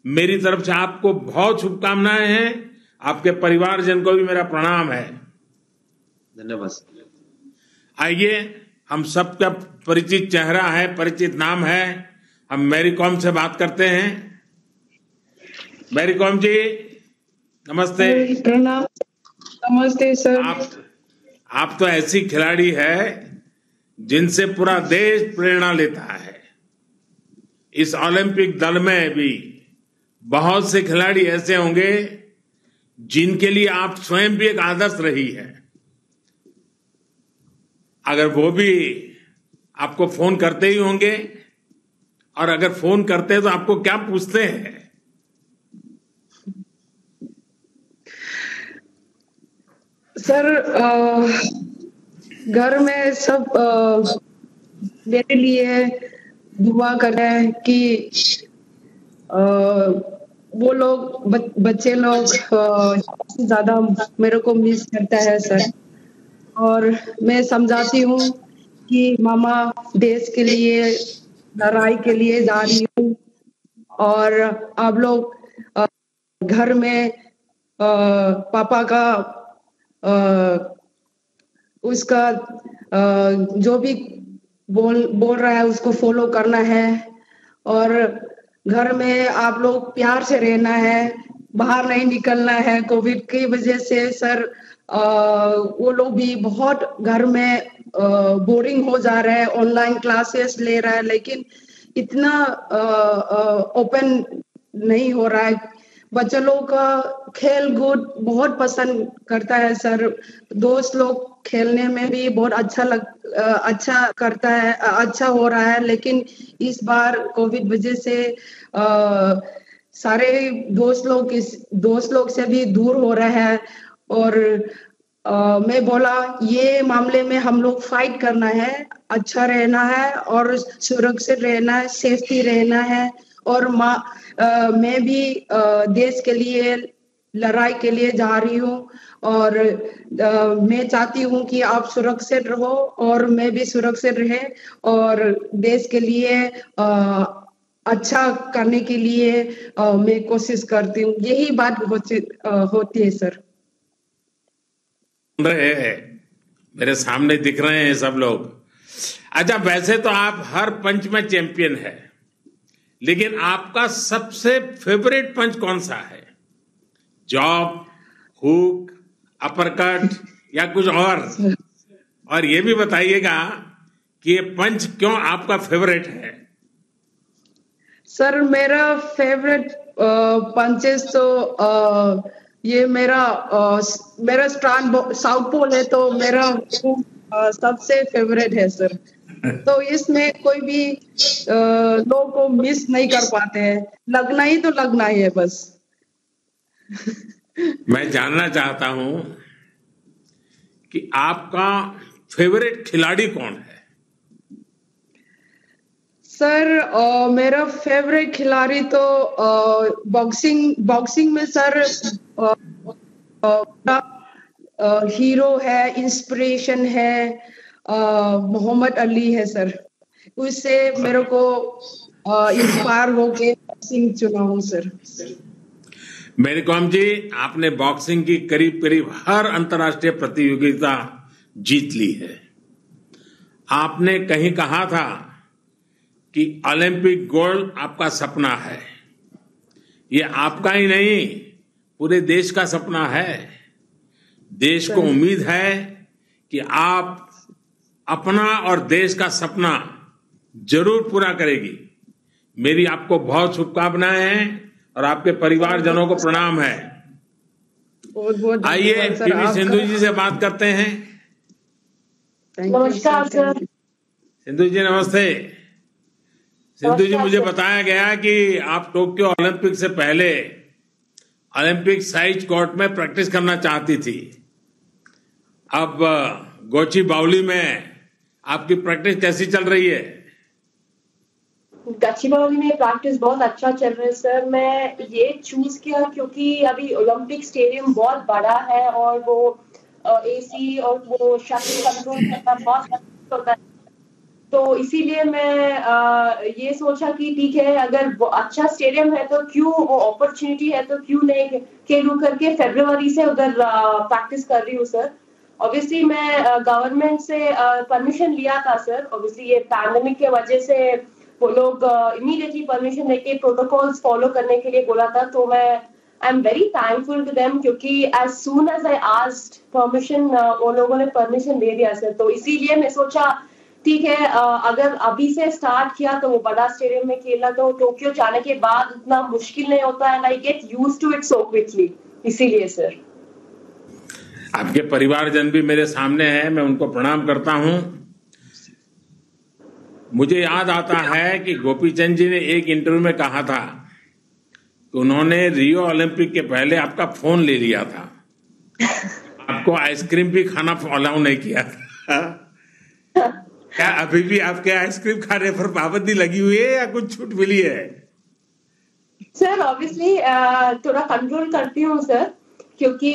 मेरी तरफ़ से आपको बहुत शुभकामनाएँ हैं। आपके परिवारजन को भी मेरा प्रणाम है। धन्यवाद। आइए हम सबका परिचित चेहरा है परिचित नाम है। हम मैरी कॉम से बात करते हैं। मैरी कॉम जी नमस्ते। प्रणाम। नमस्ते सर। आप आप तो ऐसी खिलाड़ी है जिनसे पूरा देश प्रेरणा लेता है। इस ओलंपिक दल में भी बहुत से खिलाड़ी ऐसे होंगे जिनके लिए आप स्वयं भी एक आदर्श रही है। अगर वो भी आपको फ़ोन करते ही होंगे, और अगर फ़ोन करते हैं तो आपको क्या पूछते हैं? सर घर में सब मेरे लिए दुआ करें कि अ, वो लोग बच- बच्चे लोग ज़्यादा मेरे को मिस करता है सर। और मैं समझाती हूँ कि मामा देश के लिए लड़ाई के लिए जा रही हूँ। और आप लोग घर में पापा का उसका जो भी बोल बोल रहा है उसको फॉलो करना है। और घर में आप लोग प्यार से रहना है बाहर नहीं निकलना है। कोविड की वजह से सर अ, वो लोग भी बहुत घर में आ, बोरिंग हो जा रहा है। ऑनलाइन क्लासेस ले रहा है लेकिन इतना ओपन नहीं हो रहा है। बच्चे लोग का खेल कूद बहुत पसंद करता है सर। दोस्त लोग खेलने में भी बहुत अच्छा लग अच्छा करता है अच्छा हो रहा है। लेकिन इस बार कोविड वजह से अ, सारे दोस्त लोग इस दोस्त लोग से भी दूर हो रहे हैं। और अ, मैं बोला ये मामले में हम लोग फाइट करना है। अच्छा रहना है और सुरक्षित रहना है सेफ्टी रहना है। और माँ मैं भी देश के लिए लड़ाई के लिए जा रही हूँ और अ, मैं चाहती हूँ कि आप सुरक्षित रहो और मैं भी सुरक्षित रहे और देश के लिए अ, अच्छा करने के लिए अ, मैं कोशिश करती हूँ। यही बात होती है सर। रहे हैं मेरे सामने दिख रहे हैं सब लोग। अच्छा वैसे तो आप हर पंच में चैंपियन है। लेकिन आपका सबसे फेवरेट पंच कौन सा है? जॉब हुक अपरकट या कुछ और? और ये भी बताइएगा कि ये पंच क्यों आपका फेवरेट है? सर मेरा फेवरेट पंचेस तो अ, ये मेरा स- मेरा साउथ पोल है तो मेरा सबसे फेवरेट है सर। तो इसमें कोई भी लोग को मिस नहीं कर पाते हैं। लगना ही तो लगना ही है बस। मैं जानना चाहता हूँ कि आपका फेवरेट खिलाड़ी कौन है? सर अ, मेरा फेवरेट खिलाड़ी तो बॉक्सिंग बॉक्सिंग में सर अ, अ, हीरो है इंस्पिरेशन है। मोहम्मद अली है सर। उससे मेरे को इंस्पायर होके बॉक्सिंग चुना हूँ सर। मेरी कॉम जी आपने बॉक्सिंग की करीब करीब हर अंतर्राष्ट्रीय प्रतियोगिता जीत ली है। आपने कहीं कहा था कि ओलंपिक गोल्ड आपका सपना है। ये आपका ही नहीं पूरे देश का सपना है। देश को उम्मीद है कि आप अपना और देश का सपना ज़रूर पूरा करेगी। मेरी आपको बहुत शुभकामनाएँ हैं और आपके परिवारजनों को प्रणाम है। आइए पीवी सिंधु जी से बात करते हैं। नमस्कार सर सिंधु जी नमस्ते। सिंधु जी मुझे बताया गया कि आप टोक्यो ओलंपिक से पहले ओलंपिक साइज़ कोर्ट में प्रैक्टिस करना चाहती थी। अब गोची बाउली में आपकी प्रैक्टिस कैसी चल रही है? गच्चीबावली में प्रैक्टिस बहुत अच्छा चल रहा है सर। मैं ये चूज़ किया क्योंकि अभी ओलंपिक स्टेडियम बहुत बड़ा है और वो एसी और वो शटल कंट्रोल करना बहुत होता है। तो इसीलिए मैं अ, ये सोचा कि ठीक है अगर वो अच्छा स्टेडियम है तो क्यों वो अपॉर्चुनिटी है तो क्यों नहीं खेलूं करके फेब्रुवरी से उधर प्रैक्टिस कर रही हूँ सर। ऑब्वियसली मैं गवर्नमेंट से परमिशन लिया था सर ऑब्वियसली ये पैंडेमिक के वजह से वो लोग इमीडिएटली परमिशन लेके प्रोटोकॉल्स फॉलो करने के लिए बोला था तो मैं I am very thankful to them क्योंकि as soon as I asked permission वो लोगों ने परमिशन दे दिया सर तो इसीलिए मैं सोचा, ठीक है अगर अभी से स्टार्ट किया तो वो बड़ा स्टेडियम में खेलना तो टोक्यो जाने के बाद उतना मुश्किल नहीं होता and I get used to it so quickly इसीलिए सर आपके परिवारजन भी मेरे सामने हैं, मैं उनको प्रणाम करता हूँ। मुझे याद आता है कि गोपी चंद जी ने एक इंटरव्यू में कहा था कि उन्होंने रियो ओलंपिक के पहले आपका फ़ोन ले लिया था। आपको आइसक्रीम भी खाना अलाउ नहीं किया था। क्या अभी भी आपके आइसक्रीम खाने पर पाबंदी लगी हुई है या कुछ छूट मिली है? सर ऑब्वियसली थोड़ा कंट्रोल करती हूँ सर क्योंकि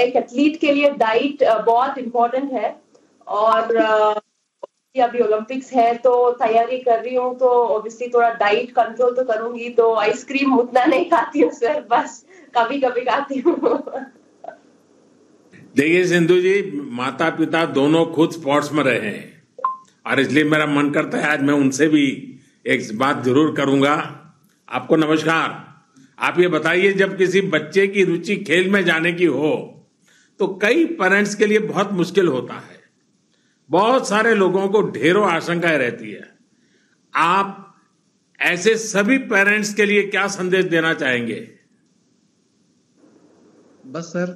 एक एथलीट के लिए डाइट बहुत इम्पोर्टेंट है और अभी ओलंपिक्स है तो तैयारी कर रही हूँ तो ऑब्वियसली थोड़ा डाइट कंट्रोल तो करूँगी तो आइसक्रीम उतना नहीं खाती हूँ, सर, बस कभी कभी खाती हूँ। देखिए सिंधु जी माता पिता दोनों खुद स्पोर्ट्स में रहे हैं और इसलिए मेरा मन करता है आज मैं उनसे भी एक बात ज़रूर करूँगा। आपको नमस्कार। आप ये बताइए, जब किसी बच्चे की रुचि खेल में जाने की हो तो कई पेरेंट्स के लिए बहुत मुश्किल होता है। बहुत सारे लोगों को ढेरों आशंकाएँ रहती है। आप ऐसे सभी पेरेंट्स के लिए क्या संदेश देना चाहेंगे? बस सर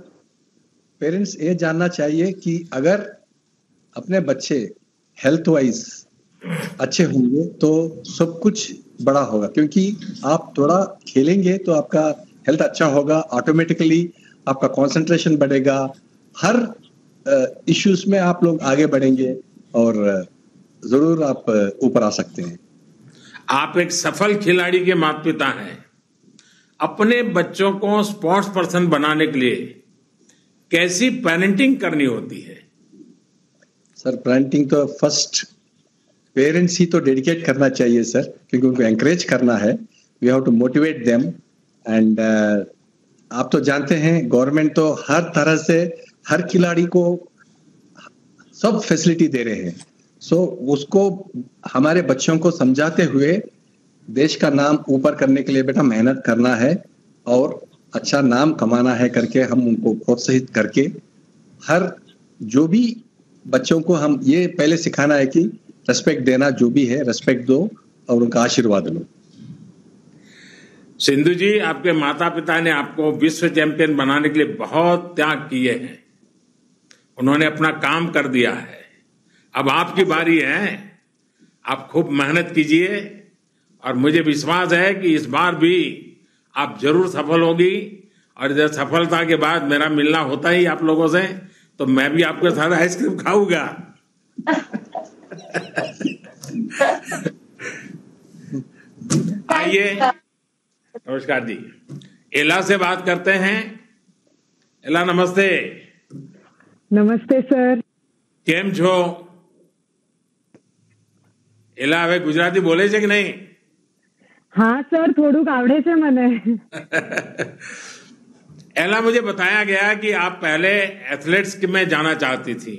पेरेंट्स ये जानना चाहिए कि अगर अपने बच्चे हेल्थ वाइज अच्छे होंगे तो सब कुछ बड़ा होगा। क्योंकि आप थोड़ा खेलेंगे तो आपका हेल्थ अच्छा होगा ऑटोमेटिकली आपका कंसंट्रेशन बढ़ेगा। हर इश्यूज़ में आप लोग आगे बढ़ेंगे और ज़रूर आप ऊपर आ सकते हैं। आप एक सफल खिलाड़ी के माता पिता हैं। अपने बच्चों को स्पोर्ट्स पर्सन बनाने के लिए कैसी पेरेंटिंग करनी होती है? सर पेरेंटिंग तो फ़र्स्ट पेरेंट्स ही तो डेडिकेट करना चाहिए सर क्योंकि उनको एंकरेज करना है। We have to motivate them and आप तो जानते हैं गवर्नमेंट तो हर तरह से हर खिलाड़ी को सब फैसिलिटी दे रहे हैं। सो so, उसको हमारे बच्चों को समझाते हुए देश का नाम ऊपर करने के लिए बेटा मेहनत करना है और अच्छा नाम कमाना है करके हम उनको प्रोत्साहित करके हर जो भी बच्चों को हम ये पहले सिखाना है कि रेस्पेक्ट देना जो भी है रेस्पेक्ट दो और उनका आशीर्वाद लो सिंधु जी आपके माता पिता ने आपको विश्व चैंपियन बनाने के लिए बहुत त्याग किए हैं। उन्होंने अपना काम कर दिया है। अब आपकी बारी है। आप खूब मेहनत कीजिए और मुझे विश्वास है कि इस बार भी आप ज़रूर सफल होगी और जब सफलता के बाद मेरा मिलना होता ही आप लोगों से तो मैं भी आपके साथ आइसक्रीम खाऊँगा। आइए नमस्कार जी एला से बात करते हैं एला नमस्ते નમસ્તે સર કેમ છો એલા હવે ગુજરાતી બોલે છે કે નહીં हाँ सर થોડુંક આવડે છે મને एला मुझे बताया गया कि आप पहले एथलेट्स में जाना चाहती थी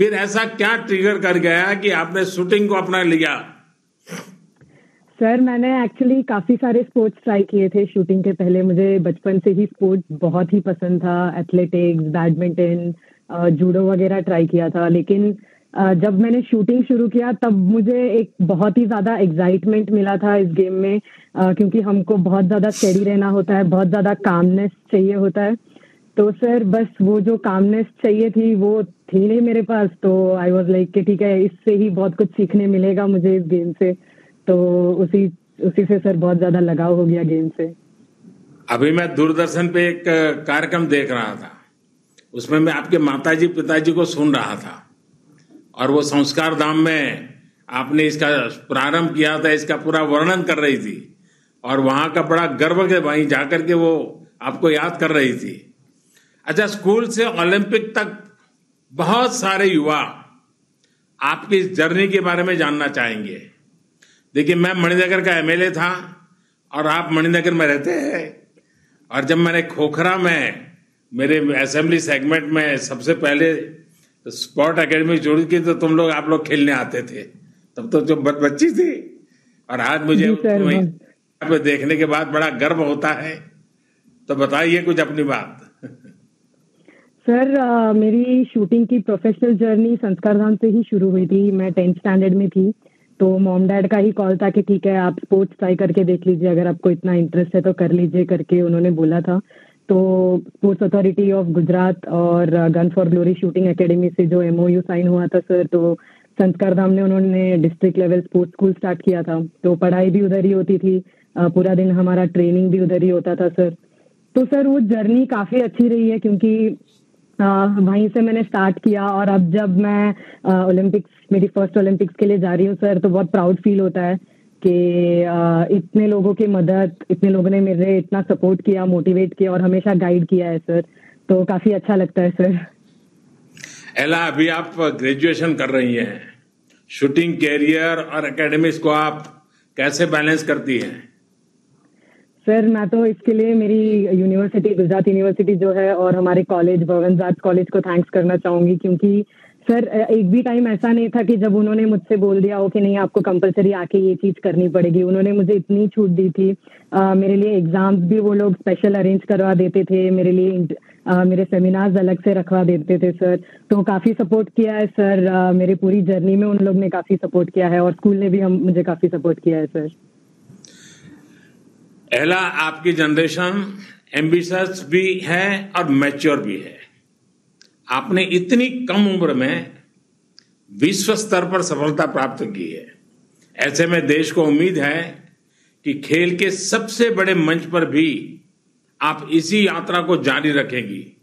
फिर ऐसा क्या ट्रिगर कर गया कि आपने शूटिंग को अपना लिया? सर मैंने एक्चुअली काफ़ी सारे स्पोर्ट्स ट्राई किए थे शूटिंग के पहले। मुझे बचपन से ही स्पोर्ट्स बहुत ही पसंद था। एथलेटिक्स बैडमिंटन जूडो वगैरह ट्राई किया था। लेकिन जब मैंने शूटिंग शुरू किया, तब मुझे एक बहुत ही ज़्यादा एक्साइटमेंट मिला था इस गेम में। क्योंकि हमको बहुत ज़्यादा स्टेडी रहना होता है, बहुत ज़्यादा कामनेस चाहिए होता है। तो सर बस वो जो कामनेस चाहिए थी, वो थी नहीं मेरे पास तो आई वॉज़ लाइक कि ठीक है, इससे ही बहुत कुछ सीखने मिलेगा मुझे इस गेम से। तो उसी उसी से सर बहुत ज़्यादा लगाव हो गया गेम से। अभी मैं दूरदर्शन पे एक कार्यक्रम देख रहा था। उसमें मैं आपके माताजी, पिताजी को सुन रहा था। और वो संस्कार धाम में आपने इसका प्रारंभ किया था, इसका पूरा वर्णन कर रही थी। और वहाँ का बड़ा गर्व के वहीं जाकर के वो आपको याद कर रही थी। अच्छा स्कूल से ओलंपिक तक बहुत सारे युवा आपकी इस जर्नी के बारे में जानना चाहेंगे। देखिए मैं मणिनगर का एमएलए था और आप मणिनगर में रहते हैं। और जब मैंने खोखरा में मेरे असेंबली सेगमेंट में सबसे पहले स्पोर्ट एकेडमी जुड़ी की तो तुम लोग आप लोग खेलने आते थे। तब तो जो बच्ची थी। और आज मुझे देखने के बाद बड़ा गर्व होता है। तो बताइए कुछ अपनी बात। सर आ, मेरी शूटिंग की प्रोफेशनल जर्नी संस्कार धाम से ही शुरू हुई थी। मैं टेंथ स्टैंडर्ड में थी। तो मॉम डैड का ही कॉल था कि ठीक है आप स्पोर्ट्स ट्राई करके देख लीजिए। अगर आपको इतना इंटरेस्ट है तो कर लीजिए करके उन्होंने बोला था। तो स्पोर्ट्स अथॉरिटी ऑफ़ गुजरात और gun for glory shooting academy से जो एमओयू साइन हुआ था सर तो संस्कार धाम ने उन्होंने district level sports school start किया था। तो पढ़ाई भी उधर ही होती थी। पूरा दिन हमारा ट्रेनिंग भी उधर ही होता था सर तो सर वो जर्नी काफ़ी अच्छी रही है क्योंकि वहीं से मैंने स्टार्ट किया और अब जब मैं ओलंपिक्स मेरी फ़र्स्ट ओलंपिक्स के लिए जा रही हूँ सर तो बहुत प्राउड फील होता है कि इतने लोगों की मदद, इतने लोगों ने मेरे इतना सपोर्ट किया मोटिवेट किया और हमेशा गाइड किया है सर तो काफ़ी अच्छा लगता है सर एला, अभी आप ग्रेजुएशन कर रही हैं. शूटिंग कैरियर और एकेडमिक्स को आप कैसे बैलेंस करती हैं? सर मैं तो इसके लिए मेरी यूनिवर्सिटी गुजरात यूनिवर्सिटी जो है और हमारे कॉलेज भवन कॉलेज को थैंक्स करना चाहूँगी क्योंकि सर एक भी टाइम ऐसा नहीं था कि जब उन्होंने मुझसे बोल दिया हो कि नहीं आपको कंपलसरी आके ये चीज़ करनी पड़ेगी। उन्होंने मुझे इतनी छूट दी थी। आ, मेरे लिए एग्ज़ाम्स भी वो लोग स्पेशल अरेंज करवा देते थे मेरे लिए आ, मेरे सेमिनार्स अलग से रखवा देते थे सर। तो काफ़ी सपोर्ट किया है सर। आ, मेरी पूरी जर्नी में उन लोग ने काफ़ी सपोर्ट किया है और स्कूल ने भी हम मुझे काफ़ी सपोर्ट किया है सर। एला आपकी जनरेशन एम्बिशस भी है और मैच्योर भी है। आपने इतनी कम उम्र में विश्व स्तर पर सफलता प्राप्त की है। ऐसे में देश को उम्मीद है कि खेल के सबसे बड़े मंच पर भी आप इसी यात्रा को जारी रखेंगी।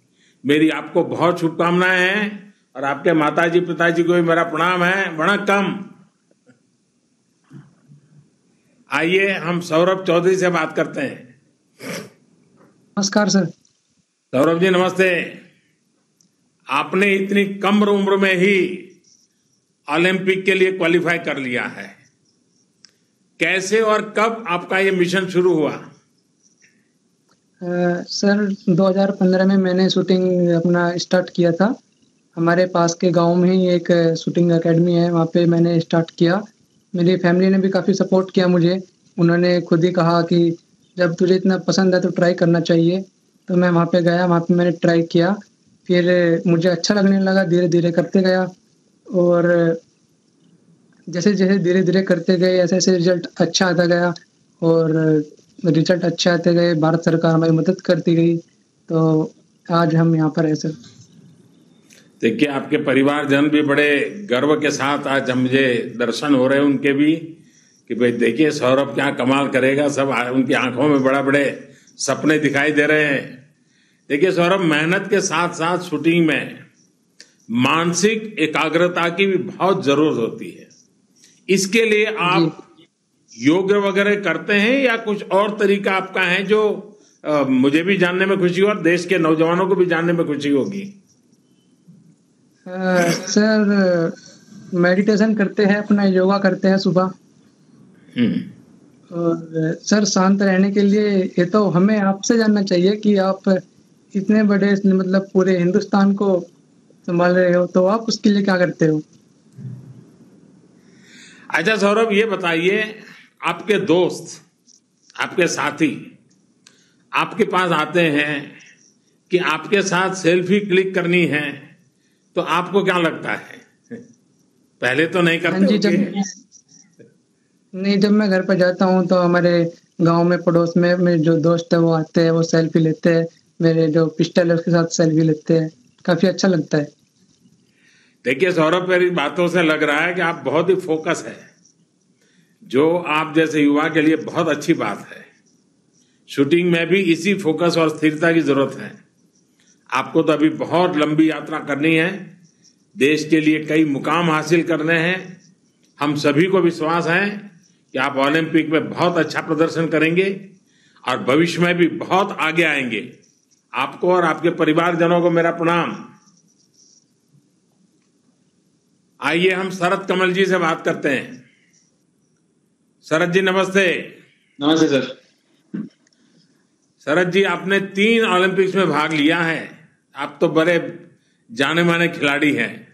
मेरी आपको बहुत शुभकामनाएँ हैं और आपके माताजी, पिताजी को भी मेरा प्रणाम है। वणक्कम। आइए हम सौरभ चौधरी से बात करते हैं। नमस्कार सर। सौरभ जी नमस्ते। आपने इतनी कम उम्र में ही ओलंपिक के लिए क्वालिफाई कर लिया है। कैसे और कब आपका ये मिशन शुरू हुआ? आ, सर 2015 में मैंने शूटिंग अपना स्टार्ट किया था। हमारे पास के गाँव में ही एक शूटिंग एकेडमी है वहाँ पे मैंने स्टार्ट किया। मेरी फैमिली ने भी काफ़ी सपोर्ट किया मुझे। उन्होंने खुद ही कहा कि जब तुझे इतना पसंद है तो ट्राई करना चाहिए। तो मैं वहाँ पे गया, वहाँ पे मैंने ट्राई किया। फिर मुझे अच्छा लगने लगा धीरे धीरे करते गया। और जैसे जैसे धीरे धीरे करते गए ऐसे ऐसे रिज़ल्ट अच्छा आता गया। और रिज़ल्ट अच्छे आते गए। भारत सरकार हमारी मदद करती गई। तो आज हम यहाँ पर ऐसे देखिए आपके परिवारजन भी बड़े गर्व के साथ आज हम मुझे दर्शन हो रहे हैं उनके भी कि भाई देखिए सौरभ क्या कमाल करेगा सब उनकी आँखों में बड़ा बड़े सपने दिखाई दे रहे हैं। देखिए सौरभ मेहनत के साथ साथ शूटिंग में मानसिक एकाग्रता की भी बहुत ज़रूरत होती है। इसके लिए आप योग वगैरह करते हैं या कुछ और तरीका आपका है जो आ, मुझे भी जानने में खुशी हो और देश के नौजवानों को भी जानने में खुशी होगी? सर मेडिटेशन करते हैं अपना योगा करते हैं सुबह। और सर शांत रहने के लिए ये तो हमें आपसे जानना चाहिए कि आप इतने बड़े मतलब पूरे हिंदुस्तान को संभाल रहे हो तो आप उसके लिए क्या करते हो? अच्छा सौरभ ये बताइए आपके दोस्त आपके साथी आपके पास आते हैं कि आपके साथ सेल्फी क्लिक करनी है तो आपको क्या लगता है? पहले तो नहीं करते हाँ जी जब नहीं जब मैं घर पर जाता हूँ तो हमारे गाँव में पड़ोस में मेरे जो दोस्त है वो आते हैं वो सेल्फी लेते हैं मेरे जो पिस्टल है उसके साथ सेल्फी लेते हैं। काफ़ी अच्छा लगता है। देखिए सौरभ मेरी बातों से लग रहा है कि आप बहुत ही फोकस है। जो आप जैसे युवा के लिए बहुत अच्छी बात है। शूटिंग में भी इसी फोकस और स्थिरता की ज़रूरत है। आपको तो अभी बहुत लंबी यात्रा करनी है। देश के लिए कई मुकाम हासिल करने हैं। हम सभी को विश्वास है कि आप ओलंपिक में बहुत अच्छा प्रदर्शन करेंगे और भविष्य में भी बहुत आगे आएँगे। आपको और आपके परिवारजनों को मेरा प्रणाम। आइए हम शरद कमल जी से बात करते हैं। शरद जी नमस्ते। नमस्ते सर। शरद जी आपने तीन ओलंपिक्स में भाग लिया है। आप तो बड़े जाने माने खिलाड़ी हैं।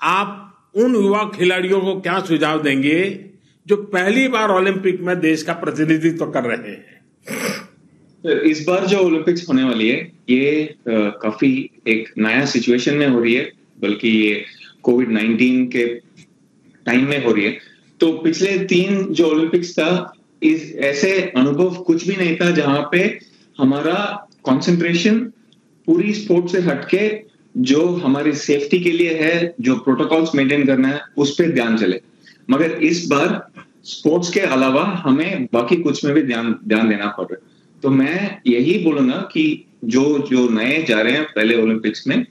आप उन युवा खिलाड़ियों को क्या सुझाव देंगे जो पहली बार ओलंपिक में देश का प्रतिनिधित्व तो कर रहे हैं? इस बार जो ओलंपिक्स होने वाली है, ये काफ़ी एक नया सिचुएशन में हो रही है, बल्कि ये कोविड नाइन्टीन के टाइम में हो रही है। तो पिछले तीन जो ओलंपिक्स था, इस, ऐसे अनुभव कुछ भी नहीं था जहाँ पे हमारा कंसंट्रेशन पूरी स्पोर्ट से हटके जो हमारी सेफ्टी के लिए है, जो प्रोटोकॉल्स मेंटेन करना है, उस पर ध्यान चले। मगर इस बार स्पोर्ट्स के अलावा हमें बाकी कुछ में भी ध्यान ध्यान देना पड़ रहा है। तो मैं यही बोलूँगा कि जो जो नए जा रहे हैं पहले ओलंपिक्स में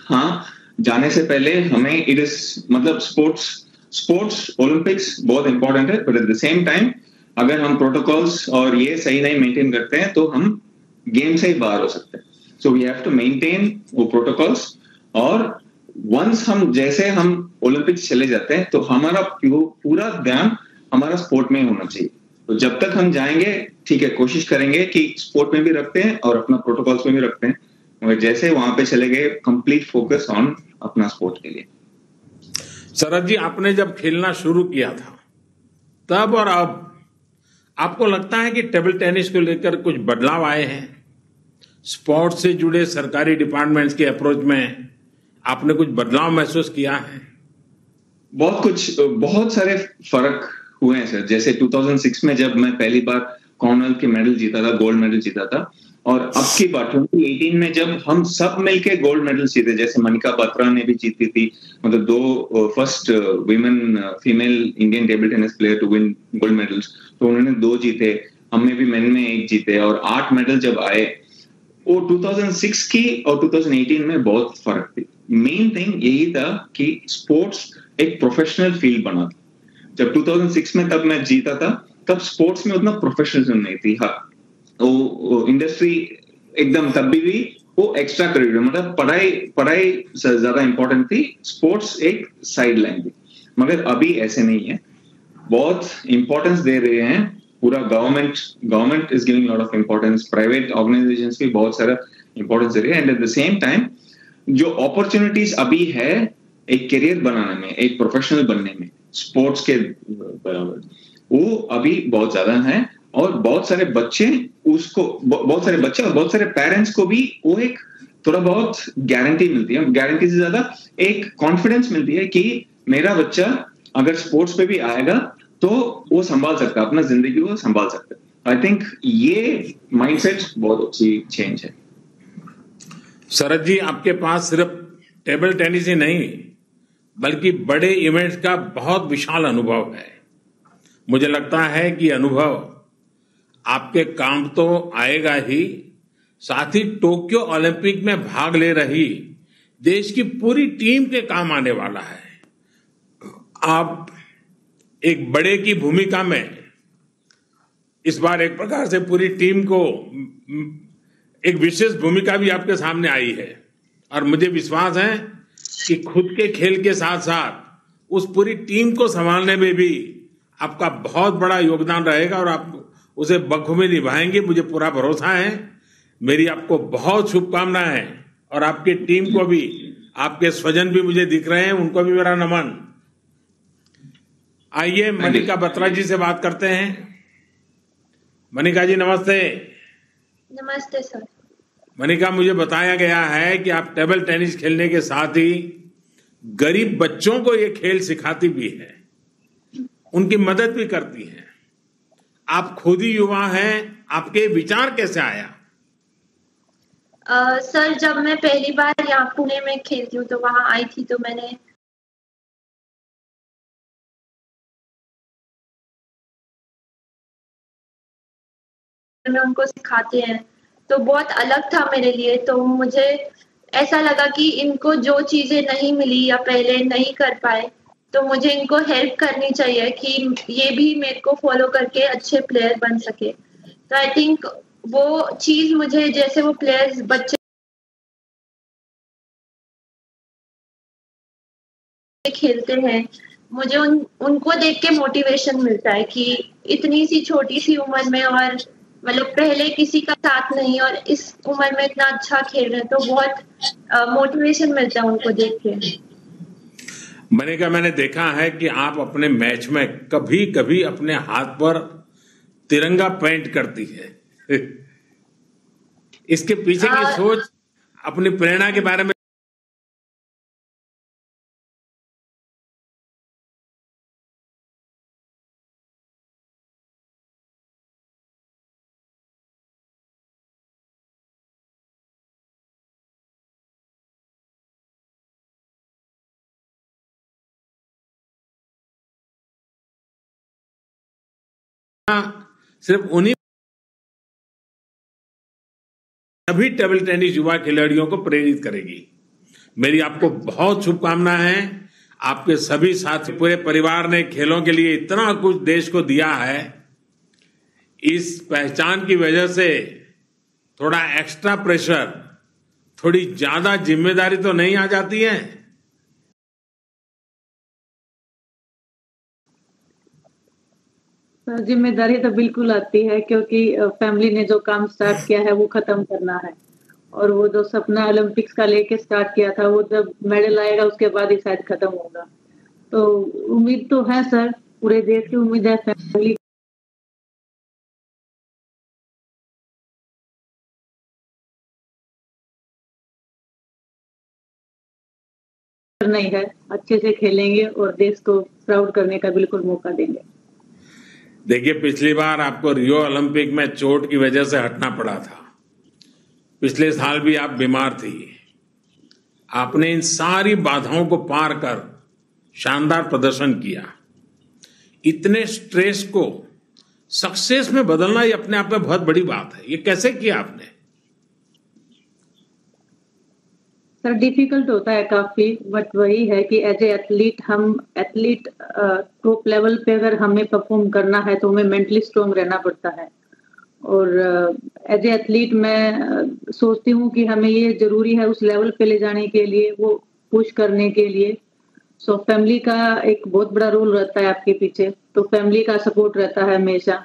हाँ जाने से पहले हमें इट इज़ मतलब स्पोर्ट्स स्पोर्ट्स ओलंपिक्स बहुत इंपॉर्टेंट है but at the same time अगर हम प्रोटोकॉल्स और ये सही नहीं मेंटेन करते हैं तो हम गेम से ही बाहर हो सकते हैं। So we have to maintain वो प्रोटोकॉल्स और वंस हम जैसे हम ओलंपिक्स चले जाते हैं तो हमारा पूरा ध्यान हमारा स्पोर्ट में होना चाहिए। तो जब तक हम जाएँगे, ठीक है, कोशिश करेंगे कि स्पोर्ट में भी रखते हैं और अपना प्रोटोकॉल्स में भी रखते हैं, मगर जैसे वहाँ पे चले गए कंप्लीट फोकस ऑन अपना स्पोर्ट के लिए। शरद जी, आपने जब खेलना शुरू किया था, तब और अब, आपको लगता है कि टेबल टेनिस को लेकर कुछ बदलाव आए हैं? स्पोर्ट्स से जुड़े सरकारी डिपार्टमेंट्स के अप्रोच में आपने कुछ बदलाव महसूस किया है? बहुत कुछ, बहुत सारे फ़र्क हुए हैं, सर। जैसे 2006 में जब मैं पहली बार कॉमनवेल्थ के मेडल जीता था गोल्ड मेडल जीता था, और अब की बात 2018 में जब हम सब मिलके गोल्ड मेडल जीते, जैसे मनिका बत्रा ने भी जीती थी मतलब दो first women female Indian table tennis player to win gold medals तो उन्होंने दो जीते, हमने भी मेन में एक जीते, और आठ मेडल जब आए वो 2006 की और 2018 में बहुत फ़र्क थी। मेन थिंग यही था कि स्पोर्ट्स एक प्रोफेशनल फ़ील्ड बना था। जब 2006 में तब मैं जीता था तब स्पोर्ट्स में उतना प्रोफेशनलिज्म नहीं थी। हाँ वो इंडस्ट्री एकदम तब भी, भी वो एक्स्ट्रा करिकुलर मतलब पढ़ाई पढ़ाई ज़्यादा इंपॉर्टेंट थी स्पोर्ट्स एक साइड लाइन थी। मगर अभी ऐसे नहीं है। बहुत इंपॉर्टेंस दे रहे हैं पूरा government government is giving lot of importance private organisation भी बहुत सारा इंपॉर्टेंस दे रहे। हैं and at the same time जो अपॉर्चुनिटीज़ अभी है एक करियर बनाने में, एक प्रोफेशनल बनने में स्पोर्ट्स के बराबर वो अभी बहुत ज़्यादा है। और बहुत सारे बच्चे उसको, बहुत सारे बच्चे और बहुत सारे पेरेंट्स को भी वो एक थोड़ा बहुत गारंटी मिलती है। गारंटी से ज़्यादा एक कॉन्फिडेंस मिलती है कि मेरा बच्चा अगर स्पोर्ट्स पे भी आएगा तो वो संभाल सकता है, अपना ज़िंदगी को संभाल सकता है। आई थिंक ये माइंडसेट बहुत अच्छी चेंज है। शरद जी, आपके पास सिर्फ़ टेबल टेनिस ही नहीं, बल्कि बड़े इवेंट्स का बहुत विशाल अनुभव है। मुझे लगता है कि अनुभव आपके काम तो आएगा ही, साथ ही टोक्यो ओलंपिक में भाग ले रही देश की पूरी टीम के काम आने वाला है। आप एक बड़े की भूमिका में इस बार एक प्रकार से पूरी टीम को एक विशेष भूमिका भी आपके सामने आई है। और मुझे विश्वास है कि खुद के खेल के साथ साथ उस पूरी टीम को संभालने में भी आपका बहुत बड़ा योगदान रहेगा और आप उसे बखूबी निभाएँगे। मुझे पूरा भरोसा है। मेरी आपको बहुत शुभकामनाएँ और आपकी टीम को भी, आपके स्वजन भी मुझे दिख रहे हैं, उनको भी मेरा नमन। आइए मनिका बत्रा जी से बात करते हैं। मनिका जी नमस्ते। नमस्ते सर। मनिका मुझे बताया गया है कि आप टेबल टेनिस खेलने के साथ ही गरीब बच्चों को ये खेल सिखाती भी है। उनकी मदद भी करती है। आप खुद ही युवा हैं। आपके विचार कैसे आया? uh, सर जब मैं पहली बार यहाँ पुणे में खेलती हूँ तो वहाँ आई थी तो मैंने में उनको सिखाते हैं। तो बहुत अलग था मेरे लिए। तो मुझे ऐसा लगा कि इनको जो चीज़ें नहीं मिली या पहले नहीं कर पाए तो मुझे इनको हेल्प करनी चाहिए कि ये भी मेरे को फॉलो करके अच्छे प्लेयर बन सके। तो आई थिंक वो चीज़ मुझे जैसे वो प्लेयर्स बच्चे खेलते हैं, मुझे उन, उनको देख के मोटिवेशन मिलता है कि इतनी सी छोटी सी उम्र में और मतलब पहले किसी का साथ नहीं और इस उम्र में इतना अच्छा खेल रहे हैं तो बहुत मोटिवेशन मिलता है उनको देख के। मैंने कहा मैंने देखा है कि आप अपने मैच में कभी कभी अपने हाथ पर तिरंगा पेंट करती है। इसके पीछे की सोच अपनी प्रेरणा के बारे में सिर्फ़ उन्हीं सभी टेबल टेनिस युवा खिलाड़ियों को प्रेरित करेगी। मेरी आपको बहुत शुभकामना है। आपके सभी साथी पूरे परिवार ने खेलों के लिए इतना कुछ देश को दिया है। इस पहचान की वजह से थोड़ा एक्स्ट्रा प्रेशर थोड़ी ज़्यादा ज़िम्मेदारी तो नहीं आ जाती है। ज़िम्मेदारी तो बिल्कुल आती है, क्योंकि फैमिली ने जो काम स्टार्ट किया है, वो खत्म करना है। और वो जो सपना ओलंपिक्स का लेके स्टार्ट किया था, वो जब मेडल आएगा, उसके बाद ही शायद खत्म होगा। तो उम्मीद तो है, सर, पूरे देश की उम्मीद है फैमिली नहीं है, अच्छे से खेलेंगे और देश को प्राउड करने का बिल्कुल मौका देंगे। देखिए, पिछली बार आपको रियो ओलंपिक में चोट की वजह से हटना पड़ा था। पिछले साल भी आप बीमार थी। आपने इन सारी बाधाओं को पार कर शानदार प्रदर्शन किया। इतने स्ट्रेस को सक्सेस में बदलना ये अपने आप में बहुत बड़ी बात है। ये कैसे किया आपने? सर डिफ़िकल्ट होता है काफ़ी बट वही है कि एज ए एथलीट हम एथलीट टॉप लेवल पे अगर हमें परफॉर्म करना है तो हमें मेंटली स्ट्रोंग रहना पड़ता है। और एज एथलीट मैं सोचती हूँ कि हमें ये ज़रूरी है उस लेवल पे ले जाने के लिए वो पुश करने के लिए। सो so, फैमिली का एक बहुत बड़ा रोल रहता है आपके पीछे तो फैमिली का सपोर्ट रहता है हमेशा।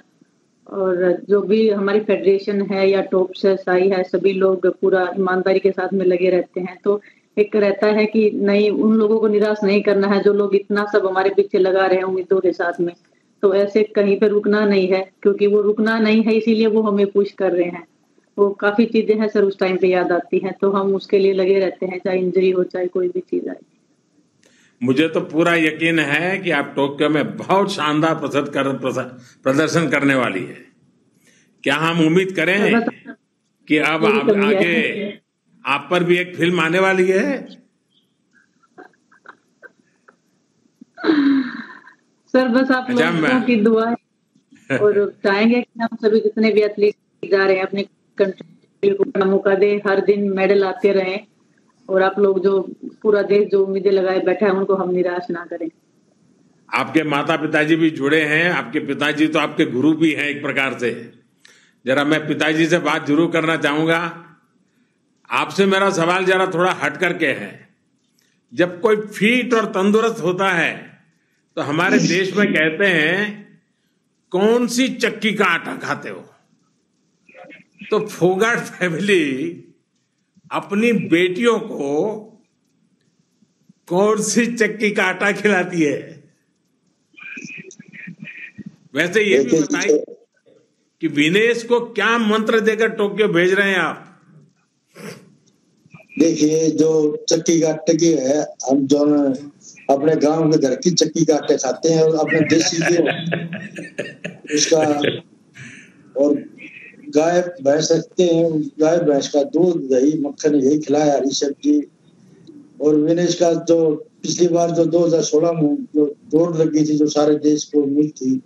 और जो भी हमारी फेडरेशन है या टॉप से साई है, सभी लोग पूरा ईमानदारी के साथ में लगे रहते हैं। तो एक रहता है कि नहीं, उन लोगों को निराश नहीं करना है, जो लोग इतना सब हमारे पीछे लगा रहे हैं उम्मीदों के साथ में। तो ऐसे कहीं पे रुकना नहीं है, क्योंकि वो रुकना नहीं है, इसीलिए वो हमें पुश कर रहे हैं। वो काफ़ी चीज़ें हैं सर, उस टाइम पे याद आती हैं। तो हम उसके लिए लगे रहते हैं, चाहे इंजरी हो, चाहे कोई भी चीज़ आए। मुझे तो पूरा यकीन है कि आप टोक्यो में बहुत शानदार प्रदर्शन करने वाली है। क्या हम उम्मीद करें कि अब आप आगे आप पर भी एक फ़िल्म आने वाली है? सर बस आप अच्छा, लोगों की दुआ और चाहेंगे कि हम सभी जितने भी एथलीट जा रहे हैं अपने कंट्री को मौका दे हर दिन मेडल आते रहें। और आप लोग जो पूरा देश जो उम्मीदें लगाए बैठा है उनको हम निराश ना करें। आपके माता पिताजी भी जुड़े हैं आपके पिताजी तो आपके गुरु भी हैं एक प्रकार से। जरा मैं पिताजी से बात ज़रूर करना चाहूँगा। आपसे मेरा सवाल जरा थोड़ा हट करके है। जब कोई फिट और तंदुरुस्त होता है तो हमारे देश में कहते हैं कौन सी चक्की का आटा खाते हो? तो फोगाट फैमिली अपनी बेटियों को कौन सी चक्की का आटा खिलाती है? वैसे ये भी बताइए कि विनेश को क्या मंत्र देकर टोक्यो भेज रहे हैं आप? देखिए जो चक्की का आटे की है हम जो अपने गाँव के घर की चक्की का आटे खाते हैं और अपने देसी के उसका और गाय भैंस रखते हैं गाय भैंस का दूध, दही, मक्खन, यही खिलाया, हरी सब्ज़ी। और विनेश का जो पिछली बार जो 2016 में जो दौड़ लगी थी, जो सारे देश को मिल थी,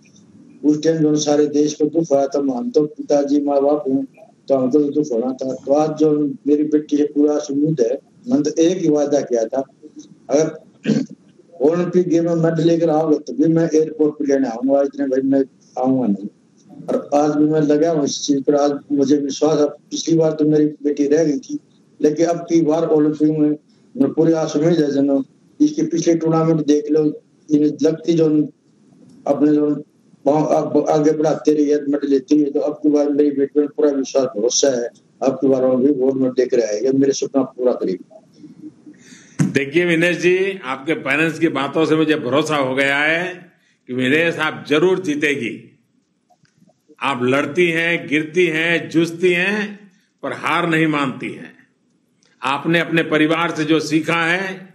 उस टाइम जो सारे देश को दुख आया था हम तो पिताजी माँ बाप हूँ तो हमको तो दुख होना था। तो आज जो मेरी बेटी है, पूरा सुमुद है, मैंने तो एक ही वादा किया था, अगर ओलंपिक गेम में मेडल लेकर आओगे तो भी मैं एयरपोर्ट पर लेने आऊँगा, इतने भाई मैं आऊँगा नहीं। और आज भी मैं लगा हूँ इस चीज़ पर। आज मुझे विश्वास है। पिछली बार तो मेरी बेटी रह गई थी, लेकिन अब की बार ओलंपिक में, मैं पूरी आस उम्मीद है जनो। इसके पिछले टूर्नामेंट देख लो, इन्हें लगती जो अपने जो आगे बढ़ाते रही मेडल लेती है तो अब की बार मेरी बेटी में पूरा विश्वास, भरोसा है। अब की बार भी गोल्ड मेडल देख रहा है मेरे सपना पूरा करेगी। देखिए विनेश जी, आपके पेरेंट्स की बातों से मुझे भरोसा हो गया है कि विनेश आप ज़रूर जीतेगी। आप लड़ती हैं गिरती हैं जूझती हैं पर हार नहीं मानती हैं। आपने अपने परिवार से जो सीखा है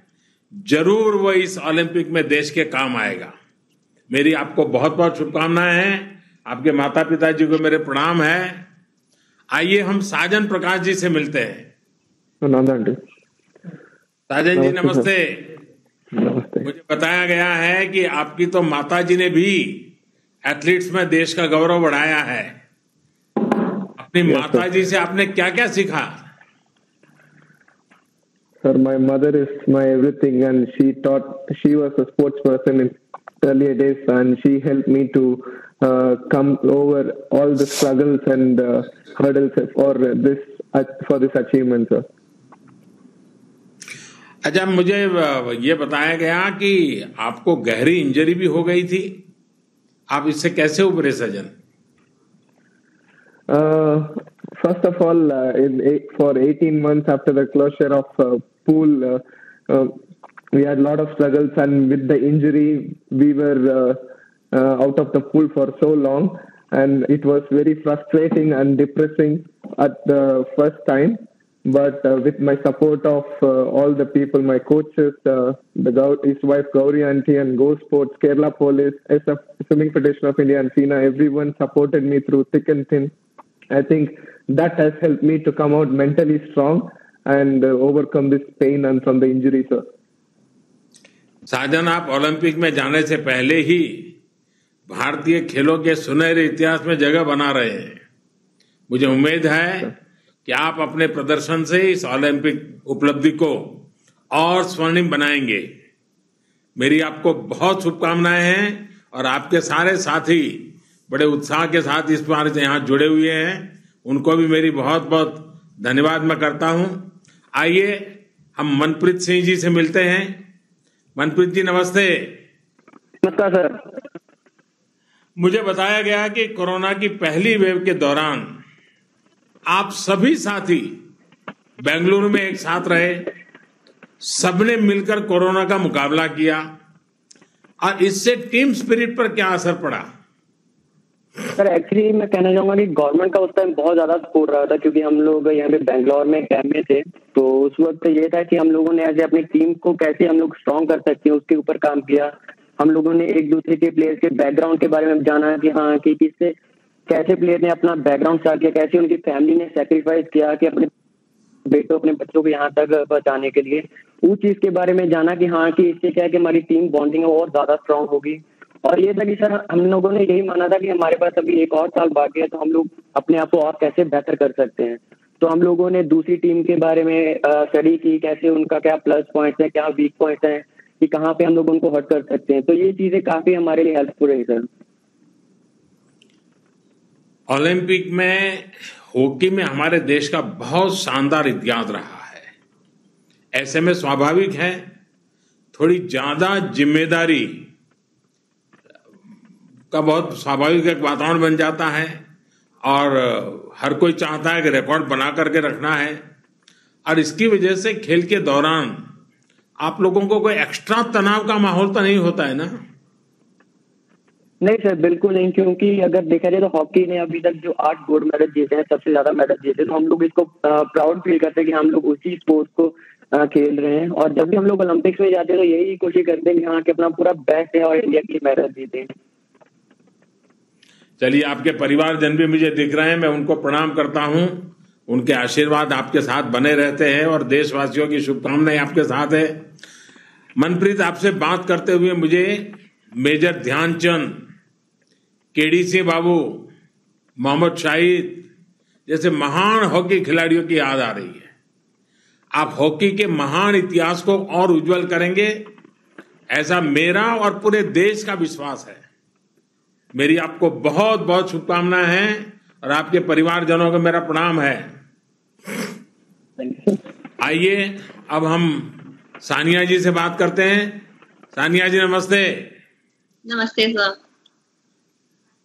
ज़रूर वो इस ओलंपिक में देश के काम आएगा। मेरी आपको बहुत बहुत शुभकामनाएँ हैं। आपके माता पिता जी को मेरे प्रणाम है। आइए हम साजन प्रकाश जी से मिलते हैं। साजन जी नमस्ते नमस्ते। मुझे बताया गया है कि आपकी तो माता जी ने भी एथलीट्स में देश का गौरव बढ़ाया है। अपनी माता जी से आपने क्या क्या सीखा sir my mother is my everything and she taught she was a sports person in earlier days and she help me to come over all the struggles and hurdles for this for this achievement sir अच्छा मुझे ये बताया गया कि आपको गहरी injury भी हो गई थी। आप इससे कैसे उभरे सजन Uh, first of all, uh, in eight, for 18 months after the closure of uh, pool, uh, uh, we had a lot of struggles, and with the injury, we were uh, uh, out of the pool for so long, and it was very frustrating and depressing at the first time. But uh, with my support of uh, all the people, my coaches, uh, the Gau- his wife Gauri Auntie and Go Sports, Kerala Police, SF Swimming Federation of India, and FINA, everyone supported me through thick and thin. I think that has helped me to come out mentally strong and uh, overcome this pain and from the injury, sir. साजन आप Olympic में जाने से पहले ही भारतीय खेलों के सुनहरे इतिहास में जगह बना रहे हैं मुझे उम्मीद है कि आप अपने प्रदर्शन से इस ओलंपिक उपलब्धि को और स्वर्णिम बनाएँगे। मेरी आपको बहुत शुभकामनाएँ हैं और आपके सारे साथी बड़े उत्साह के साथ इस बार से यहाँ जुड़े हुए हैं। उनको भी मेरी बहुत बहुत धन्यवाद मैं करता हूँ। आइए हम मनप्रीत सिंह जी से मिलते हैं। मनप्रीत जी नमस्ते। नमस्कार सर। मुझे बताया गया कि कोरोना की पहली वेव के दौरान आप सभी साथी बेंगलुरु में एक साथ रहे, सबने मिलकर कोरोना का मुकाबला किया और इससे टीम स्पिरिट पर क्या असर पड़ा? सर एक्चुअली मैं कहना चाहूँगा कि गवर्नमेंट का उस टाइम बहुत ज़्यादा सपोर्ट रहा था क्योंकि हम लोग यहाँ पे बेंगलोर में कैंप में थे। तो उस वक्त ये था कि हम लोगों ने ऐसे अपनी टीम को कैसे हम लोग स्ट्रॉन्ग कर सकते हैं, उसके ऊपर काम किया। हम लोगों ने एक दूसरे के प्लेयर्स के बैकग्राउंड के बारे में जाना कि हाँ कि किससे कैसे प्लेयर ने अपना बैकग्राउंड स्टार्ट किया, कैसे उनकी फैमिली ने सेक्रीफाइस किया कि अपने बेटों, अपने बच्चों को यहाँ तक पहुँचाने के लिए। उस चीज़ के बारे में जाना कि हाँ कि इससे क्या है कि हमारी टीम बॉन्डिंग है, और ज़्यादा स्ट्रांग होगी। और ये था कि सर, हम लोगों ने यही माना था कि हमारे पास अभी एक और साल बाकी है तो हम लोग अपने आप को और कैसे बेहतर कर सकते हैं? तो हम लोगों ने दूसरी टीम के बारे में स्टडी की, कैसे उनका क्या प्लस पॉइंट्स है, क्या वीक पॉइंट्स हैं, कि कहाँ पे हम लोग उनको हट कर सकते हैं। तो ये चीज़ें काफ़ी हमारे लिए हेल्पफुल रही सर ओलंपिक में, हॉकी में हमारे देश का बहुत शानदार इतिहास रहा है। ऐसे में स्वाभाविक है, थोड़ी ज़्यादा ज़िम्मेदारी का बहुत स्वाभाविक एक वातावरण बन जाता है और हर कोई चाहता है कि रिकॉर्ड बना करके रखना है। और इसकी वजह से खेल के दौरान आप लोगों को कोई एक्स्ट्रा तनाव का माहौल तो नहीं होता है ना? नहीं सर, बिल्कुल नहीं, क्योंकि अगर देखा जाए तो हॉकी ने अभी तक जो आठ गोल्ड मेडल जीते हैं, सबसे ज़्यादा मेडल जीते तो हम लोग इसको प्राउड फील करते हैं कि हम लोग उसी स्पोर्ट को खेल रहे हैं। और जब भी हम लोग ओलंपिक्स में जाते हैं तो यही कोशिश करते हैं कि हाँ कि अपना पूरा बेस्ट है और इंडिया की मेडल जीते चलिए, आपके परिवारजन भी मुझे दिख रहे हैं, मैं उनको प्रणाम करता हूँ। उनके आशीर्वाद आपके साथ बने रहते हैं और देशवासियों की शुभकामनाएँ आपके साथ है। मनप्रीत, आपसे बात करते हुए मुझे मेजर ध्यानचंद केडी सिंह बाबू, मोहम्मद शाहिद, जैसे महान हॉकी खिलाड़ियों की याद आ रही है। आप हॉकी के महान इतिहास को और उज्जवल करेंगे, ऐसा मेरा और पूरे देश का विश्वास है। मेरी आपको बहुत बहुत शुभकामनाएँ हैं और आपके परिवारजनों को मेरा प्रणाम है। आइए, अब हम सानिया जी से बात करते हैं। सानिया जी, नमस्ते। नमस्ते सर।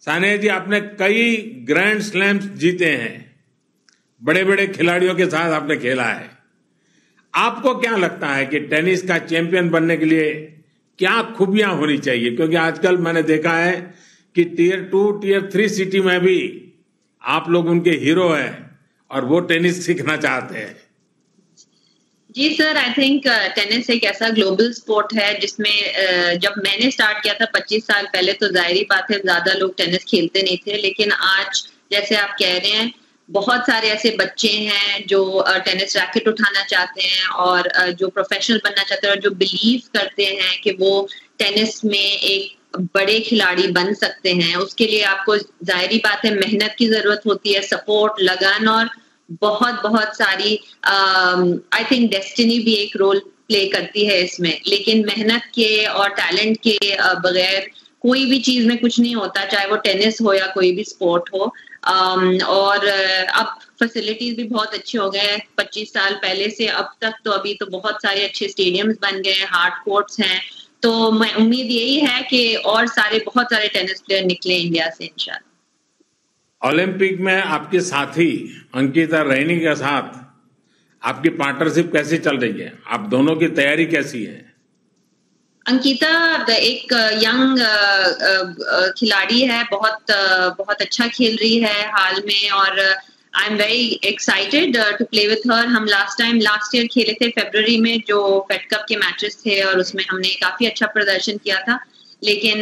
सानिया जी, आपने कई ग्रैंड स्लैम्स जीते हैं। बड़े बड़े खिलाड़ियों के साथ आपने खेला है। आपको क्या लगता है कि टेनिस का चैंपियन बनने के लिए क्या खूबियाँ होनी चाहिए? क्योंकि आजकल मैंने देखा है कि tier two, tier three city में भी आप लोग उनके हीरो हैं और वो टेनिस सीखना चाहते हैं। जी सर आई थिंक टेनिस एक ऐसा ग्लोबल स्पोर्ट है जिसमें uh, जब मैंने स्टार्ट किया था 25 साल पहले तो ज़ाहिर बात है ज़्यादा लोग टेनिस खेलते नहीं थे लेकिन आज जैसे आप कह रहे हैं बहुत सारे ऐसे बच्चे हैं जो टेनिस रैकेट उठाना चाहते हैं और uh, जो प्रोफेशनल बनना चाहते हैं और जो बिलीव करते हैं कि वो टेनिस में एक बड़े खिलाड़ी बन सकते हैं। उसके लिए आपको जाहिरी बात है मेहनत की ज़रूरत होती है सपोर्ट लगन और बहुत बहुत सारी आई थिंक डेस्टिनी भी एक रोल प्ले करती है इसमें। लेकिन मेहनत के और टैलेंट के बगैर कोई भी चीज़ में कुछ नहीं होता, चाहे वो टेनिस हो या कोई भी स्पोर्ट हो। और अब फैसिलिटीज़ भी बहुत अच्छे हो गए हैं। पच्चीस साल पहले से अब तक तो अभी तो बहुत सारे अच्छे स्टेडियम्स बन गए हैं हार्ड कोर्ट्स हैं। तो मैं, उम्मीद यही है कि और सारे, बहुत सारे टेनिस प्लेयर निकले इंडिया से इंशाल्लाह ओलंपिक में आपके साथी अंकिता रैनी के साथ आपकी पार्टनरशिप कैसी चल रही है? आप दोनों की तैयारी कैसी है? अंकिता एक यंग खिलाड़ी है, बहुत बहुत अच्छा खेल रही है हाल में और I am very excited to play with her. हम लास्ट टाइम, लास्ट ईयर खेले थे फेबर में, जो फेड कप के मैचेस थे और उसमें हमने काफ़ी अच्छा प्रदर्शन किया था। लेकिन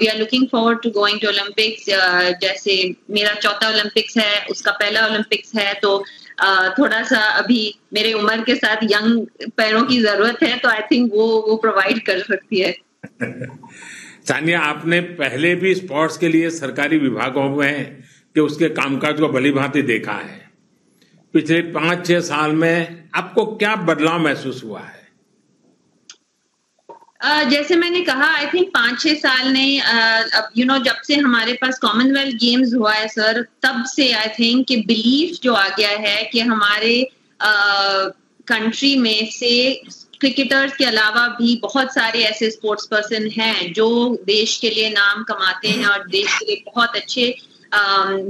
we are looking forward to going to Olympics जैसे मेरा चौथा ओलंपिक्स है उसका पहला ओलंपिक्स है तो uh, थोड़ा सा अभी मेरे उम्र के साथ यंग पैरों की ज़रूरत है तो आई थिंक वो वो प्रोवाइड कर सकती है। सानिया आपने पहले भी स्पोर्ट्स के लिए सरकारी विभागों में कि उसके कामकाज को भली भांति देखा है। पिछले पाँच छह साल में आपको क्या बदलाव महसूस हुआ है? जैसे मैंने कहा आई थिंक पाँच छह साल ने अब यू नो जब से हमारे पास कॉमनवेल्थ गेम्स हुआ है सर तब से आई थिंक कि बिलीफ जो आ गया है कि हमारे कंट्री में से क्रिकेटर्स के अलावा भी बहुत सारे ऐसे स्पोर्ट्स पर्सन हैं जो देश के लिए नाम कमाते हैं और देश के लिए बहुत अच्छे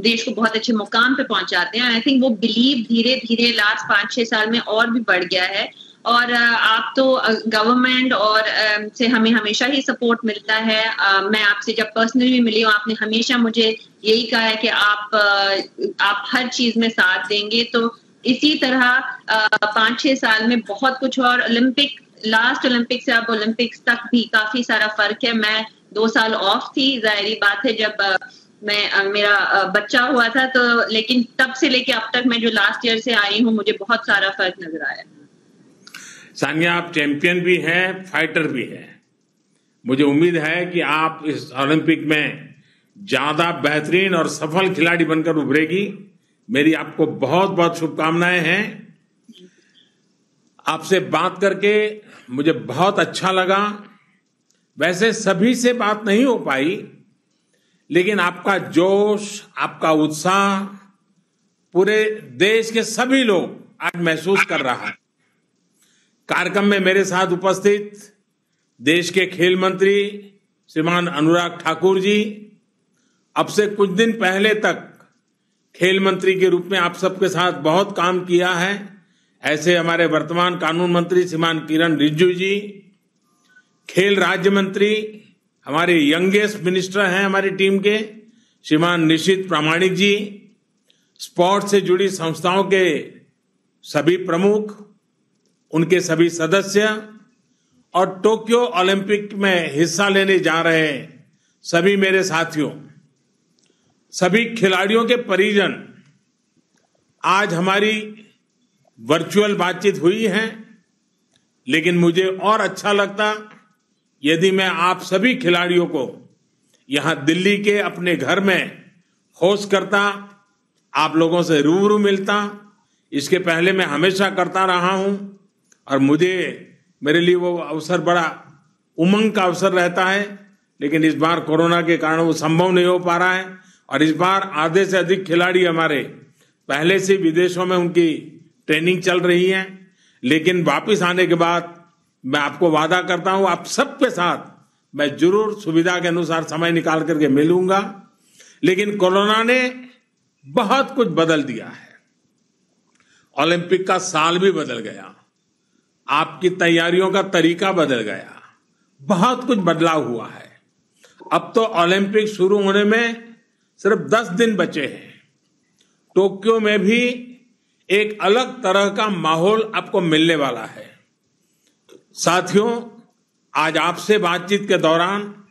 देश को बहुत अच्छे मुकाम पे पहुंचाते हैं। आई थिंक वो बिलीव धीरे धीरे लास्ट पाँच छह साल में और भी बढ़ गया है। और आप तो गवर्नमेंट और से हमें हमेशा ही सपोर्ट मिलता है। मैं आपसे जब पर्सनली मिली हूँ, आपने हमेशा मुझे यही कहा है कि आप आप हर चीज़ में साथ देंगे। तो इसी तरह पाँच छह साल में बहुत कुछ और ओलंपिक लास्ट ओलंपिक से अब ओलंपिक्स तक भी काफ़ी सारा फ़र्क है। मैं दो साल ऑफ़ थी, जाहरी बात है जब मैं मेरा बच्चा हुआ था तो लेकिन तब से लेके अब तक मैं जो लास्ट ईयर से आई हूँ, मुझे बहुत सारा फ़र्क नज़र आया। सानिया, आप चैंपियन भी हैं, फाइटर भी हैं। मुझे उम्मीद है कि आप इस ओलंपिक में ज़्यादा बेहतरीन और सफल खिलाड़ी बनकर उभरेगी। मेरी आपको बहुत बहुत शुभकामनाएँ हैं। आपसे बात करके मुझे बहुत अच्छा लगा। वैसे सभी से बात नहीं हो पाई, लेकिन आपका जोश, आपका उत्साह पूरे देश के सभी लोग आज महसूस कर रहा है। कार्यक्रम में मेरे साथ उपस्थित देश के खेल मंत्री श्रीमान अनुराग ठाकुर जी। अब से कुछ दिन पहले तक खेल मंत्री के रूप में आप सबके साथ बहुत काम किया है। ऐसे हमारे वर्तमान कानून मंत्री श्रीमान किरण रिजिजू जी, खेल राज्य मंत्री, हमारे यंगेस्ट मिनिस्टर हैं हमारी टीम के, श्रीमान निशित प्रामाणिक जी, स्पोर्ट्स से जुड़ी संस्थाओं के सभी प्रमुख उनके सभी सदस्य और टोक्यो ओलंपिक में हिस्सा लेने जा रहे सभी मेरे साथियों, सभी खिलाड़ियों के परिजन, आज हमारी वर्चुअल बातचीत हुई है, लेकिन मुझे और अच्छा लगता यदि मैं आप सभी खिलाड़ियों को यहाँ दिल्ली के अपने घर में होस्ट करता, आप लोगों से रूबरू मिलता। इसके पहले मैं हमेशा करता रहा हूँ। और मुझे, मेरे लिए वो अवसर बड़ा उमंग का अवसर रहता है, लेकिन इस बार कोरोना के कारण वो संभव नहीं हो पा रहा है। और इस बार आधे से अधिक खिलाड़ी हमारे पहले से विदेशों में उनकी ट्रेनिंग चल रही है। लेकिन वापस आने के बाद मैं आपको वादा करता हूँ, आप सबके साथ मैं ज़रूर सुविधा के अनुसार समय निकाल करके मिलूँगा। लेकिन कोरोना ने बहुत कुछ बदल दिया है। ओलंपिक का साल भी बदल गया। आपकी तैयारियों का तरीका बदल गया। बहुत कुछ बदलाव हुआ है। अब तो ओलंपिक शुरू होने में सिर्फ़ दस दिन बचे हैं। टोक्यो में भी एक अलग तरह का माहौल आपको मिलने वाला है। साथियों, आज आपसे बातचीत के दौरान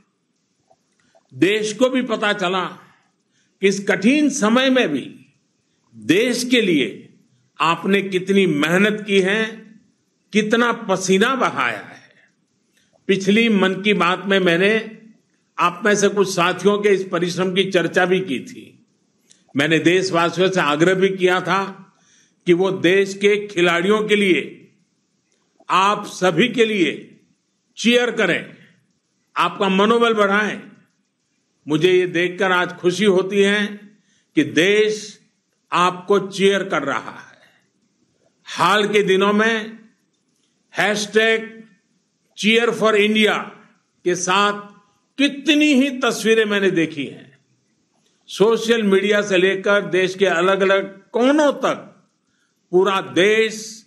देश को भी पता चला कि इस कठिन समय में भी देश के लिए आपने कितनी मेहनत की है कितना पसीना बहाया है। पिछली मन की बात में मैंने आप में से कुछ साथियों के इस परिश्रम की चर्चा भी की थी। मैंने देशवासियों से आग्रह भी किया था कि वो देश के खिलाड़ियों के लिए, आप सभी के लिए चीयर करें, आपका मनोबल बढ़ाएँ। मुझे ये देखकर आज खुशी होती है कि देश आपको चीयर कर रहा है। हाल के दिनों में हैशटैग चीयर फॉर इंडिया के साथ कितनी ही तस्वीरें मैंने देखी हैं। सोशल मीडिया से लेकर देश के अलग अलग कोनों तक पूरा देश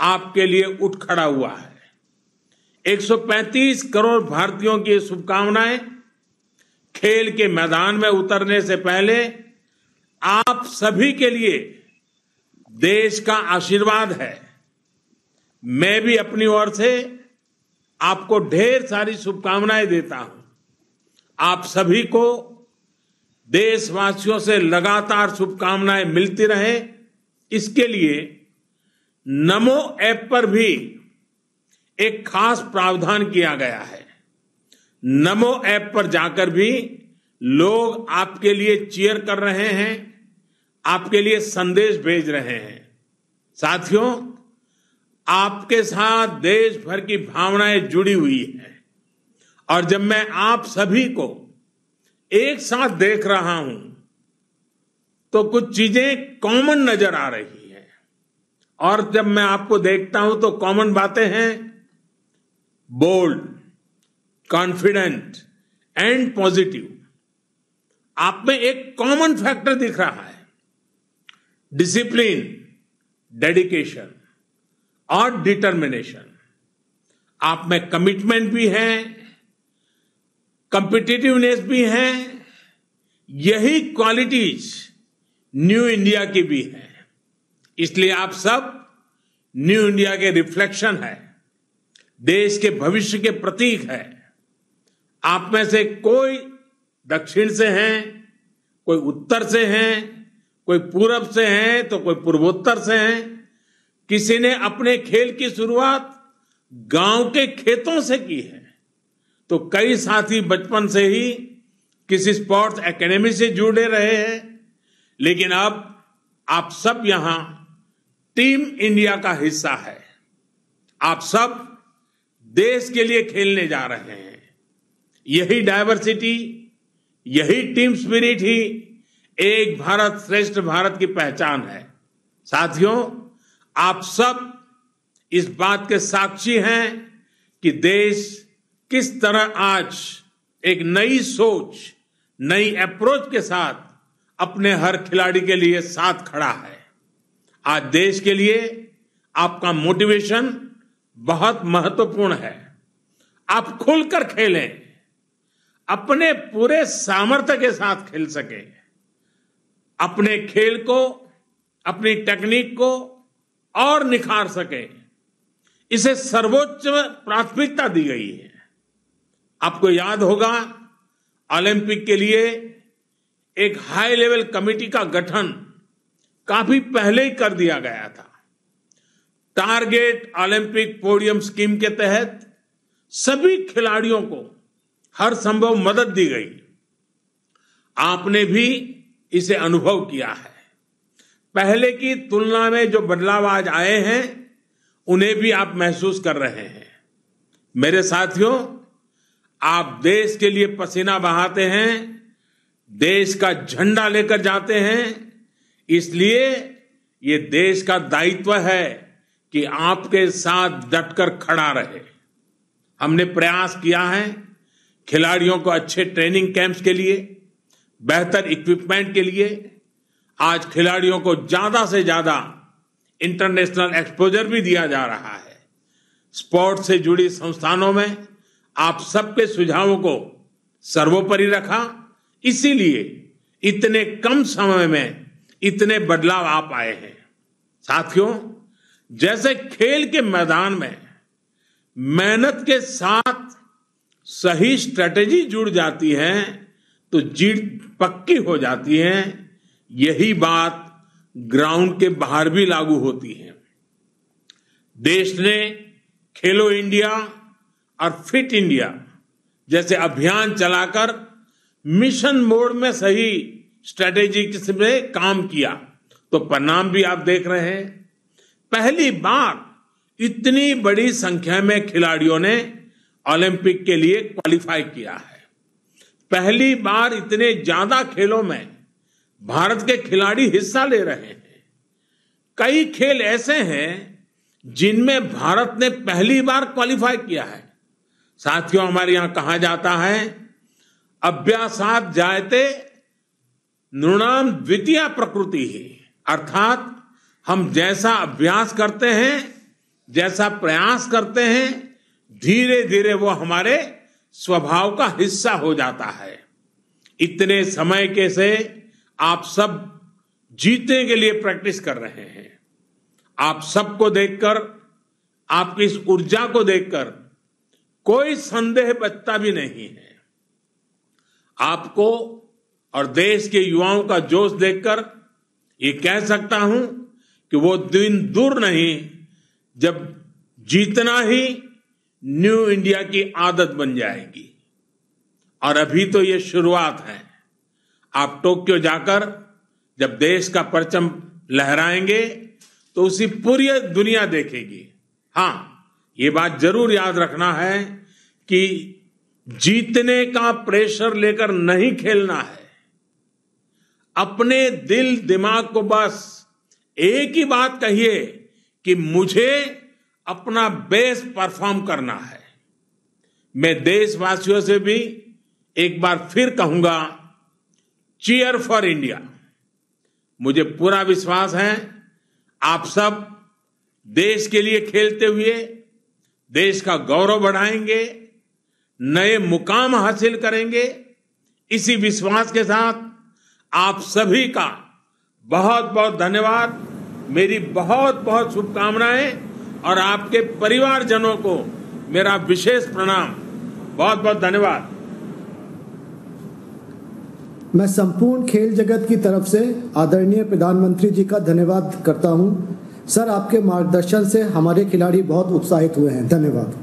आपके लिए उठ खड़ा हुआ है। 135 करोड़ भारतीयों की शुभकामनाएँ। खेल के मैदान में उतरने से पहले आप सभी के लिए देश का आशीर्वाद है। मैं भी अपनी ओर से आपको ढेर सारी शुभकामनाएँ देता हूँ। आप सभी को देशवासियों से लगातार शुभकामनाएँ मिलती रहे। इसके लिए नमो ऐप पर भी एक खास प्रावधान किया गया है। नमो ऐप पर जाकर भी लोग आपके लिए चीयर कर रहे हैं, आपके लिए संदेश भेज रहे हैं। साथियों आपके साथ देश भर की भावनाएँ जुड़ी हुई है। और जब मैं आप सभी को एक साथ देख रहा हूँ तो कुछ चीज़ें कॉमन नज़र आ रही है। और जब मैं आपको देखता हूँ तो कॉमन बातें हैं। बोल्ड कॉन्फिडेंट एंड पॉजिटिव आप में एक कॉमन फैक्टर दिख रहा है। डिसिप्लिन डेडिकेशन और डिटर्मिनेशन आप में कमिटमेंट भी है कम्पिटिटिवनेस भी है, यही क्वालिटीज न्यू इंडिया की भी है। इसलिए आप सब न्यू इंडिया के रिफ्लेक्शन है। देश के भविष्य के प्रतीक है। आप में से कोई दक्षिण से हैं, कोई उत्तर से हैं, कोई पूरब से हैं तो कोई पूर्वोत्तर से हैं। किसी ने अपने खेल की शुरुआत गाँव के खेतों से की है। तो कई साथी बचपन से ही किसी स्पोर्ट्स एकेडमी से जुड़े रहे हैं। लेकिन अब आप सब यहाँ टीम इंडिया का हिस्सा है। आप सब देश के लिए खेलने जा रहे हैं। यही डायवर्सिटी यही टीम स्पिरिट ही एक भारत श्रेष्ठ भारत की पहचान है। साथियों आप सब इस बात के साक्षी हैं कि देश किस तरह आज एक नई सोच, नई अप्रोच के साथ अपने हर खिलाड़ी के लिए साथ खड़ा है। आज देश के लिए आपका मोटिवेशन बहुत महत्वपूर्ण है। आप खुलकर खेलें, अपने पूरे सामर्थ्य के साथ खेल सके। अपने खेल को, अपनी टेक्निक को और निखार सके। इसे सर्वोच्च प्राथमिकता दी गई है। आपको याद होगा, ओलंपिक के लिए एक हाई लेवल कमेटी का गठन काफ़ी पहले ही कर दिया गया था। टारगेट ओलंपिक पोडियम स्कीम के तहत सभी खिलाड़ियों को हर संभव मदद दी गई। आपने भी इसे अनुभव किया है। पहले की तुलना में जो बदलाव आज आए हैं, उन्हें भी आप महसूस कर रहे हैं। मेरे साथियों, आप देश के लिए पसीना बहाते हैं, देश का झंडा लेकर जाते हैं, इसलिए ये देश का दायित्व है कि आपके साथ डटकर खड़ा रहे। हमने प्रयास किया है खिलाड़ियों को अच्छे ट्रेनिंग कैंप्स के लिए, बेहतर इक्विपमेंट के लिए आज खिलाड़ियों को ज़्यादा से ज़्यादा इंटरनेशनल एक्सपोजर भी दिया जा रहा है। स्पोर्ट्स से जुड़ी संस्थानों में आप सबके सुझावों को सर्वोपरि रखा। इसीलिए इतने कम समय में इतने बदलाव आ पाए हैं। साथियों, जैसे खेल के मैदान में मेहनत के साथ सही स्ट्रेटेजी जुड़ जाती है तो जीत पक्की हो जाती है। यही बात ग्राउंड के बाहर भी लागू होती है। देश ने खेलो इंडिया और फिट इंडिया जैसे अभियान चलाकर मिशन मोड में सही स्ट्रेटेजी से काम किया। तो परिणाम भी आप देख रहे हैं। पहली बार इतनी बड़ी संख्या में खिलाड़ियों ने ओलंपिक के लिए क्वालिफाई किया है। पहली बार इतने ज़्यादा खेलों में भारत के खिलाड़ी हिस्सा ले रहे हैं। कई खेल ऐसे हैं जिनमें भारत ने पहली बार क्वालिफाई किया है। साथियों, हमारे यहाँ कहा जाता है, अभ्यासात जायते नृणाम द्वितीय प्रकृति ही। अर्थात, हम जैसा अभ्यास करते हैं, जैसा प्रयास करते हैं धीरे धीरे वो हमारे स्वभाव का हिस्सा हो जाता है। इतने समय के से आप सब जीतने के लिए प्रैक्टिस कर रहे हैं। आप सबको देखकर, आपकी इस ऊर्जा को देखकर कोई संदेह बचता भी नहीं है। आपको और देश के युवाओं का जोश देखकर ये कह सकता हूँ कि वो दिन दूर नहीं, जब जीतना ही न्यू इंडिया की आदत बन जाएगी। और अभी तो ये शुरुआत है। आप टोक्यो जाकर जब देश का परचम लहराएँगे तो उसी पूरी दुनिया देखेगी। हाँ, ये बात ज़रूर याद रखना है कि जीतने का प्रेशर लेकर नहीं खेलना है। अपने दिल दिमाग को बस एक ही बात कहिए कि मुझे अपना बेस्ट परफॉर्म करना है। मैं देशवासियों से भी एक बार फिर कहूँगा चीयर फॉर इंडिया मुझे पूरा विश्वास है, आप सब देश के लिए खेलते हुए, देश का गौरव बढ़ाएँगे, नए मुकाम हासिल करेंगे। इसी विश्वास के साथ आप सभी का बहुत बहुत धन्यवाद। मेरी बहुत बहुत शुभकामनाएँ और आपके परिवारजनों को मेरा विशेष प्रणाम। बहुत बहुत धन्यवाद। मैं संपूर्ण खेल जगत की तरफ़ से आदरणीय प्रधानमंत्री जी का धन्यवाद करता हूँ। सर, आपके मार्गदर्शन से हमारे खिलाड़ी बहुत उत्साहित हुए हैं। धन्यवाद।